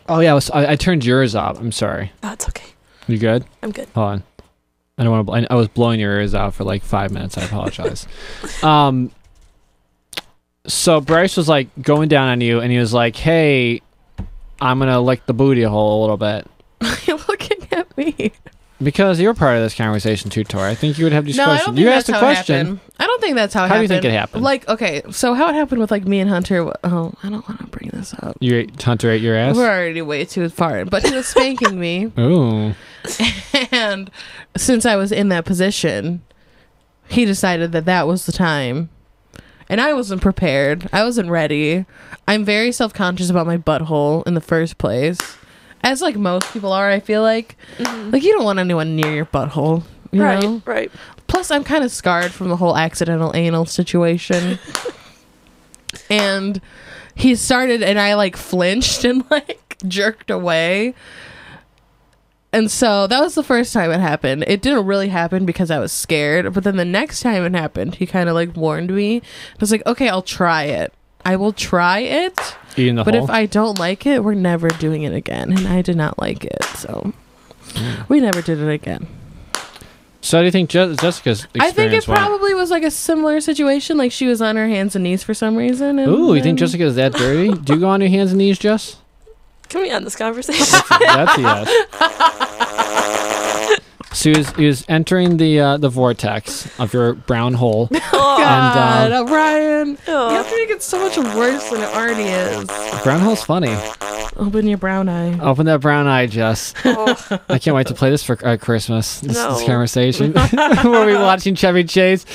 Oh yeah, I, was, I, I turned yours up. I'm sorry. Oh, it's okay. You good? I'm good. Hold on. I don't want to. I was blowing your ears out for like five minutes. I apologize. um. So Bryce was like going down on you, and he was like, "Hey, I'm gonna lick the booty hole a little bit." You're looking at me. Because you're part of this conversation too, Tori. I think you would have these No, I questions. don't think you that's asked a how question. I don't think that's how it How do you think it happened? Like, okay, so how it happened with like me and Hunter? Oh, I don't want to bring this up. You ate Hunter ate your ass. We're already way too far, but he was spanking me, Ooh. and since I was in that position, he decided that that was the time. And I wasn't prepared. I wasn't ready. I'm very self conscious about my butthole in the first place. As like most people are, I feel like. Mm-hmm. Like you don't want anyone near your butthole. You right, know? right. Plus, I'm kind of scarred from the whole accidental anal situation. and he started and I like flinched and like jerked away. And so that was the first time it happened. It didn't really happen because I was scared, but then the next time it happened, he kind of like warned me. I was like, "Okay, I'll try it. I will try it." But hole? if I don't like it, we're never doing it again. And I did not like it, so mm. we never did it again. So do you think Je- Jessica's experience I think it went? probably was like a similar situation. Like she was on her hands and knees for some reason. And Ooh, you think Jessica is that dirty? Do you go on your hands and knees, Jess? Can we end this conversation? That's a yes. So he was, he was entering the uh, the vortex of your brown hole. Oh, God, And, uh, Ryan, you have to make it so much worse than it already is. brown hole's funny. Open your brown eye. Open that brown eye, Jess. I can't wait to play this for uh, Christmas. This, this No. conversation. We'll be watching Chevy Chase.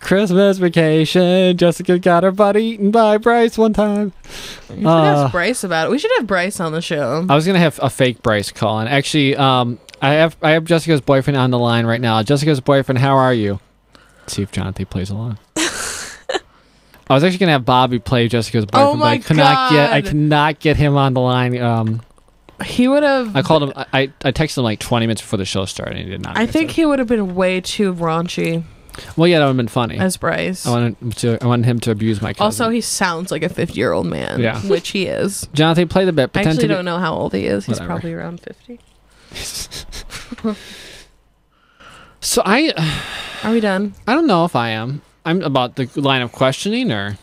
Christmas vacation. Jessica got her butt eaten by Bryce one time. You should Uh, ask Bryce about it. We should have Bryce on the show. I was gonna have a fake Bryce call, and actually, um, I have I have Jessica's boyfriend on the line right now. Jessica's boyfriend, how are you? Let's see if Jonathan plays along. I was actually gonna have Bobby play Jessica's boyfriend, Oh but I could not get I God. could not get him on the line. Um, He would have. I called him. I I texted him like 20 minutes before the show started, and he did not. I think he would have been way too raunchy Well, yeah, that would have been funny. as Bryce. I wanted him to. I wanted him to abuse my cousin. Also, he sounds like a 50 year old man. Yeah. Which he is. Jonathan, play the bit. I actually don't know how old he is. He's Whatever. probably around 50. So I. Are we done? I don't know if I am. I'm about the line of questioning, or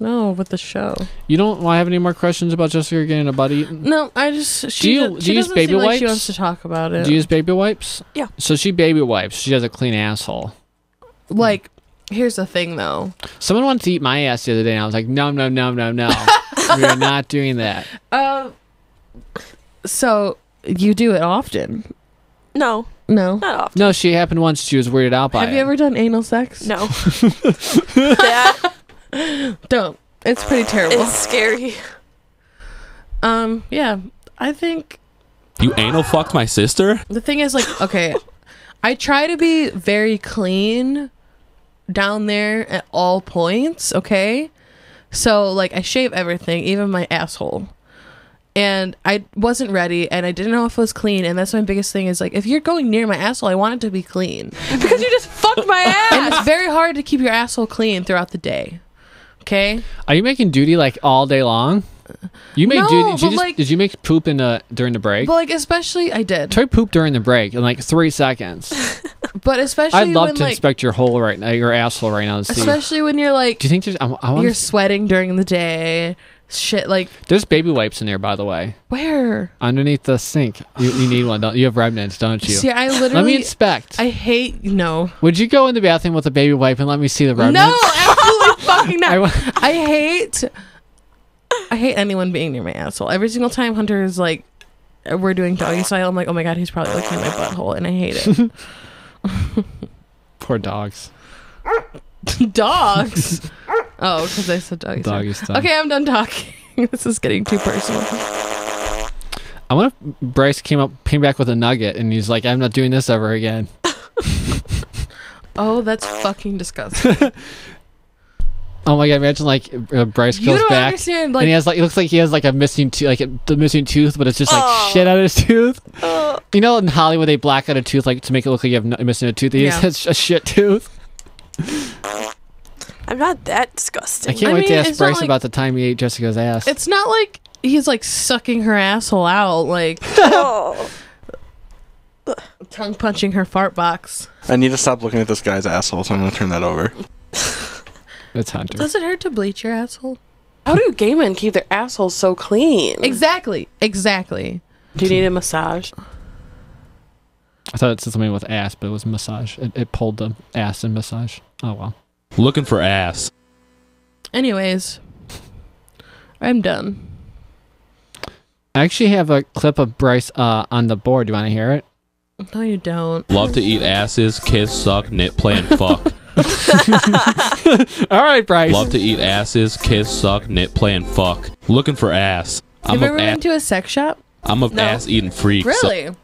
No, with the show. you don't want to have any more questions about Jessica getting a butt eaten? No, I just. She, Do you- do, she you use baby seem like she wants to talk about it. Do you use baby wipes? Yeah. So she baby wipes. She has a clean asshole. Like, here's the thing though. Someone wanted to eat my ass the other day, and I was like, no, no, no, no, no. we are not doing that. Uh, so you do it often? No, No. not often. No, she happened once. She was weirded out by it. Have it. you ever done anal sex? No. that Don't. It's pretty terrible. is scary. Um, yeah. I think You anal fucked my sister? the thing is like, okay, I try to be very clean down there at all points, okay? So like I shave everything, even my asshole. And I wasn't ready and I didn't know if it was clean and that's my biggest thing is like if you're going near my asshole, I want it to be clean. Because you just fucked my ass. And it's very hard to keep your asshole clean throughout the day. Okay? Are you making duty like all day long? You made No. Did you, just, like- did you make poop in the during the break? But like especially I did. Try poop during the break in like three seconds. But especially I'd love when to like inspect your hole right now, your asshole right now. Especially when you're like Do you think there's? I, I want. you're sweating during the day. Shit like There's baby wipes in there, by the way, where? underneath the sink. You, you need one. Don't you have remnants, don't you? See, I literally. Let me inspect. I hate no. Would you go in the bathroom with a baby wipe and let me see the remnants? No, absolutely fucking not. I I hate I hate anyone being near my asshole. Every single time Hunter is like we're doing doggy ah. style, I'm like, oh my god, he's probably looking at my butthole and I hate it. Poor dogs. Dogs. Oh, because I said doggy, Doggy style. style. Okay, I'm done talking. this is getting too personal. I wonder if Bryce came up, came back with a nugget, and he's like, "I'm not doing this ever again." Oh, that's fucking disgusting. Oh my god! Imagine like uh, Bryce You goes back, understand, and like- he has like it looks like he has like a missing tooth, like a, the missing tooth, but it's just like Oh. shit out of his tooth. Oh. You know, in Hollywood they black out a tooth like to make it look like you have no, missing a tooth. He Yeah. has a shit tooth. I'm not that disgusting. I can't I wait mean, to ask it's Bryce like- about the time he ate Jessica's ass. it's not like he's like sucking her asshole out, like oh. tongue punching her fart box. I need to stop looking at this guy's asshole, so I'm gonna turn that over. It's Hunter. Does it hurt to bleach your asshole? How do gay men keep their assholes so clean? Exactly. Exactly. Do you need a massage? I thought it said something with ass, but it was massage. It, it pulled the ass and massage. Oh well. Looking for ass. Anyways, I'm done. I actually have a clip of Bryce uh, on the board. Do you want to hear it? No, you don't. Love to eat asses, kiss, suck, knit, play, and fuck. All right, Bryce. Love to eat asses, kiss, suck, knit, play, and fuck. Looking for ass. Have I'm you ever been to a sex shop? I'm a No. ass eating freak. so- Really?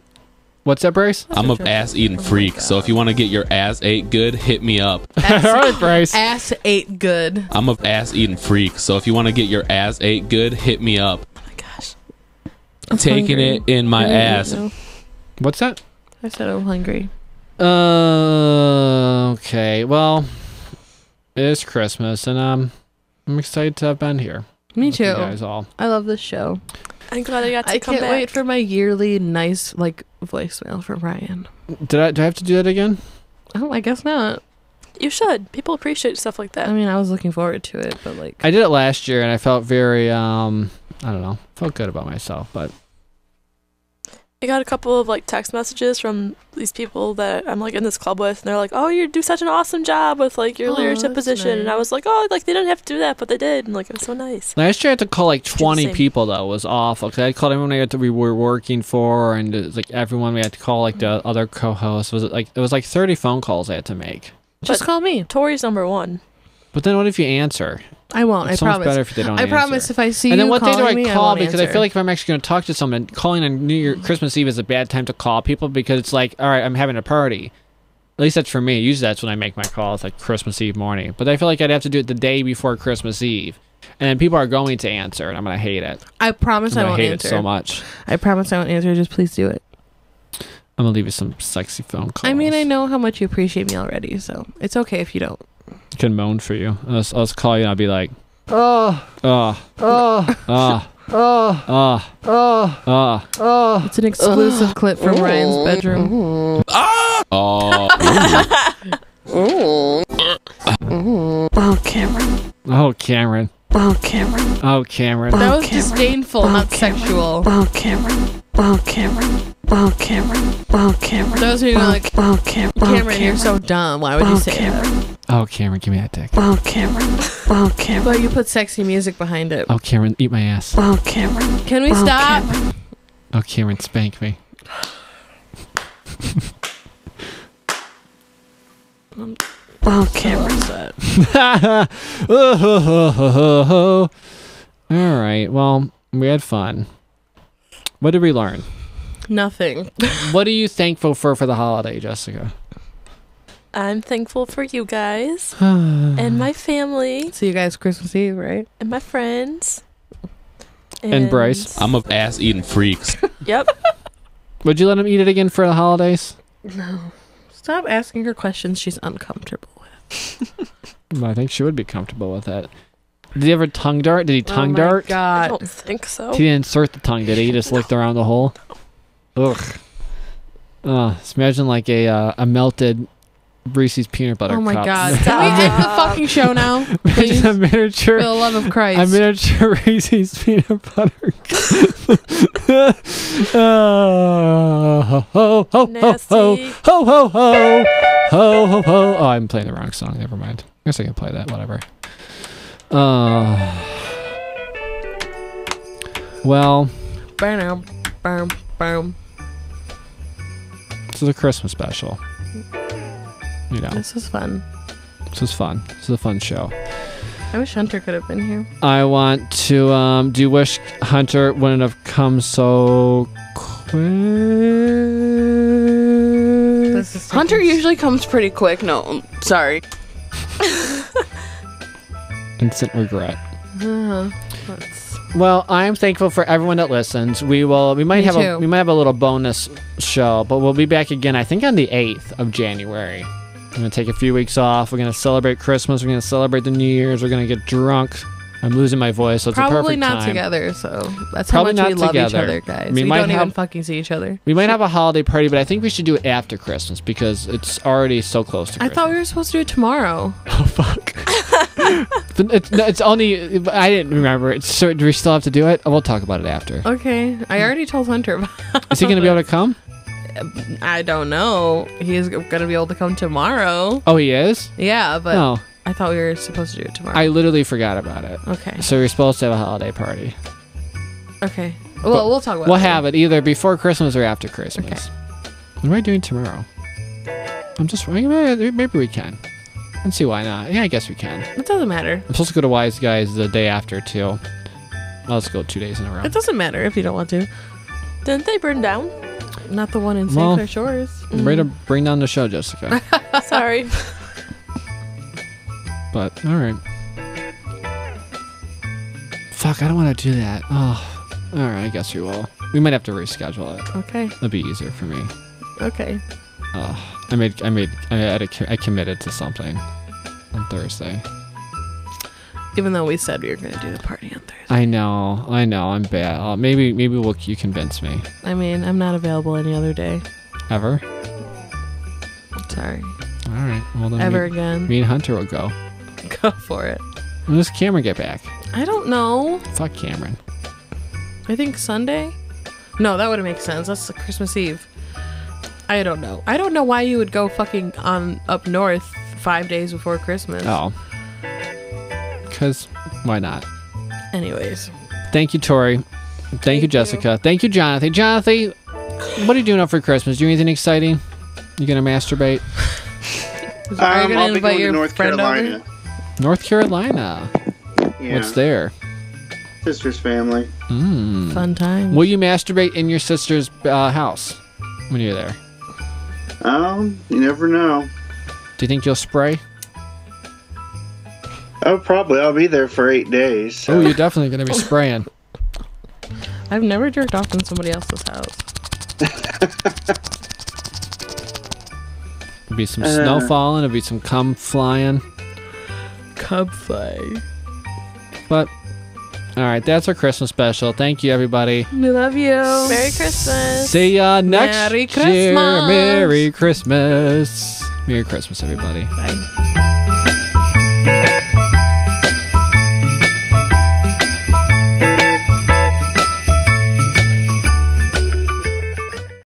What's that, Bryce? I'm a ass eating oh freak, so if you want to get your ass ate good, hit me up. All right, Bryce. Ass ate good. I'm a ass eating freak, so if you want to get your ass ate good, hit me up. Oh my gosh. Taking it in my ass. What's that? I said I'm hungry. Uh, okay. Well, it is Christmas, and um, I'm excited to have been here. Me with you too. guys all. I love this show. I'm glad I got to come back. I come can't back. wait for my yearly nice like voicemail from Ryan. Did I? Do I have to do that again? Oh, I guess not. You should. People appreciate stuff like that. I mean, I was looking forward to it, but like, I did it last year, and I felt very um, I don't know, felt good about myself. But I got a couple of like text messages from these people that I'm like in this club with, and they're like, "Oh, you do such an awesome job with like your Oh, leadership that's position," and I was like, "Oh, like they didn't have to do that, but they did," and like it was so nice. last year I had to call like 20 people. Though it was awful. Cause I called everyone I had to we were working for, and it was like everyone we had to call like the mm-hmm. other co-hosts. Was like it was like 30 phone calls I had to make. just call me. Tori's number one. But then what if you answer? I won't. It's I promise. better if they don't I answer. promise if I see and then you what day do I me, call? won't because I feel like if I'm actually going to talk to someone, calling on New Year, Christmas Eve is a bad time to call people because it's like, all right, I'm having a party. At least that's for me. Usually that's when I make my calls, like Christmas Eve morning. But I feel like I'd have to do it the day before Christmas Eve, and then people are going to answer, and I'm going to hate it. I promise I'm I won't hate answer it so much. I promise I won't answer. Just please do it. I'm gonna leave you some sexy phone calls. I mean, I know how much you appreciate me already, so it's okay if you don't can moan for you. I'll, I'll just call you and I'll be like, oh, oh, oh, oh. Oh, oh, oh, oh, oh. It's an exclusive clip from Ryan's bedroom. Ah! Oh. Oh, Cameron. Oh, Cameron. Oh, Cameron. Oh, Cameron. That was disdainful, not oh, sexual. Oh, Cameron. Oh, Cameron. Oh, Cameron. Oh, Cameron. Those who are like, Oh, Cam- oh, Cameron, you're so dumb. Why would you Oh, say that? Oh, Cameron, give me that dick. Oh, Cameron. Oh, Cameron. But you put sexy music behind it. Oh, Cameron, eat my ass. Oh, Cameron. Can we Oh, stop? Cameron. Oh, Cameron, spank me. Oh, Cameron. All right. Well, we had fun. What did we learn? Nothing. what are you thankful for for the holiday, Jessica? I'm thankful for you guys and my family See you guys Christmas Eve, right? and my friends. And Bryce. I'm a ass eating freaks. Yep. Would you let him eat it again for the holidays? No. Stop asking her questions she's uncomfortable with. I think she would be comfortable with that. Did he ever tongue dart? Did he tongue oh my dart? I don't think so. He didn't insert the tongue, did he? He just licked around the hole. Ugh. Uh, just imagine like a uh, a melted Reese's peanut butter Oh my cup. God. Can we end the fucking show now? Please. A miniature. For the love of Christ. A miniature Reese's peanut butter. cup. oh, ho, ho, ho, ho, ho, ho, ho, ho, ho, ho, ho. Oh, I'm playing the wrong song. Never mind. I guess I can play that. Whatever. Uh, well, Bam, bam, bam. this is a Christmas special. You know, This is fun. this is fun. This is a fun show. I wish Hunter could have been here. I want to. Um, do you wish Hunter wouldn't have come so quick? Hunter usually comes pretty quick. No, sorry. Instant regret. Uh, Well, I'm thankful for everyone that listens. We will. We might Me have a. We might have a little bonus show, but we'll be back again. I think on the eighth of January. I'm gonna take a few weeks off. We're gonna celebrate Christmas. We're gonna celebrate the New Year's. We're gonna get drunk. I'm losing my voice, so it's a Probably perfect not time. together, so that's Probably how much we not love each other, guys. We We, might don't even fucking see each other. We might have a holiday party, but I think we should do it after Christmas because it's already so close to Christmas. I thought we were supposed to do it tomorrow. it's, no, it's only. I didn't remember. It's so, do we still have to do it? We'll talk about it after. Okay, I already told Hunter. About Is he going to be able to come? I don't know. He is gonna be able to come tomorrow. Oh, he is. Yeah, but No. I thought we were supposed to do it tomorrow. I literally forgot about it. Okay. So we're supposed to have a holiday party. okay. Well, we'll talk about. It. We'll it. have it either before Christmas or after Christmas. What am I doing tomorrow? I'm just maybe we can. Let's see why not. Yeah, I guess we can. It doesn't matter. I'm supposed to go to Wise Guys the day after too. Well, let's go two days in a row. It doesn't matter if you don't want to. Didn't they burn down? Not the one in St. Well, Clair Shores. I'm ready to mm. bring down the show, Jessica. Sorry. but all right. Fuck, I don't want to do that. Oh, all right. I guess we will. We might have to reschedule it. Okay. That'd be easier for me. Okay. Oh, I made, I made, I, had a, I committed to something on Thursday. Even though we said we were going to do the party on Thursday. I know, I know, I'm bad. Uh, maybe, maybe we'll, you convince me. I mean, I'm not available any other day. Ever? Sorry. All right. Well then. Ever me, again. Me and Hunter will go. Go for it. When does Cameron get back? I don't know. Fuck Cameron. I think Sunday. No, that would not make sense. That's Christmas Eve. I don't know. I don't know why you would go fucking on up north five days before Christmas. Oh. Because why not? Anyways, Thank you, Tori. Thank, you, Jessica. Thank you, Jonathan. Jonathan, what are you doing up for Christmas? Do you anything exciting? You gonna masturbate? Are you Um, gonna I'll be invite going to your North friend over? Carolina. North Carolina. Yeah. What's there? Sister's family. Mm. Fun time. Will you masturbate in your sister's uh, house when you're there? Um, you never know. Do you think you'll spray? Oh, probably. I'll be there for eight days. so- Oh, you're definitely gonna be spraying. I've never jerked off in somebody else's house. There'll be some Uh. snow falling. There'll be some cum flying. Cub fly. But all right, that's our Christmas special. Thank you, everybody. We love you. Merry Christmas. See ya next Merry year. Christmas. Merry Christmas. Merry Christmas, everybody. Bye.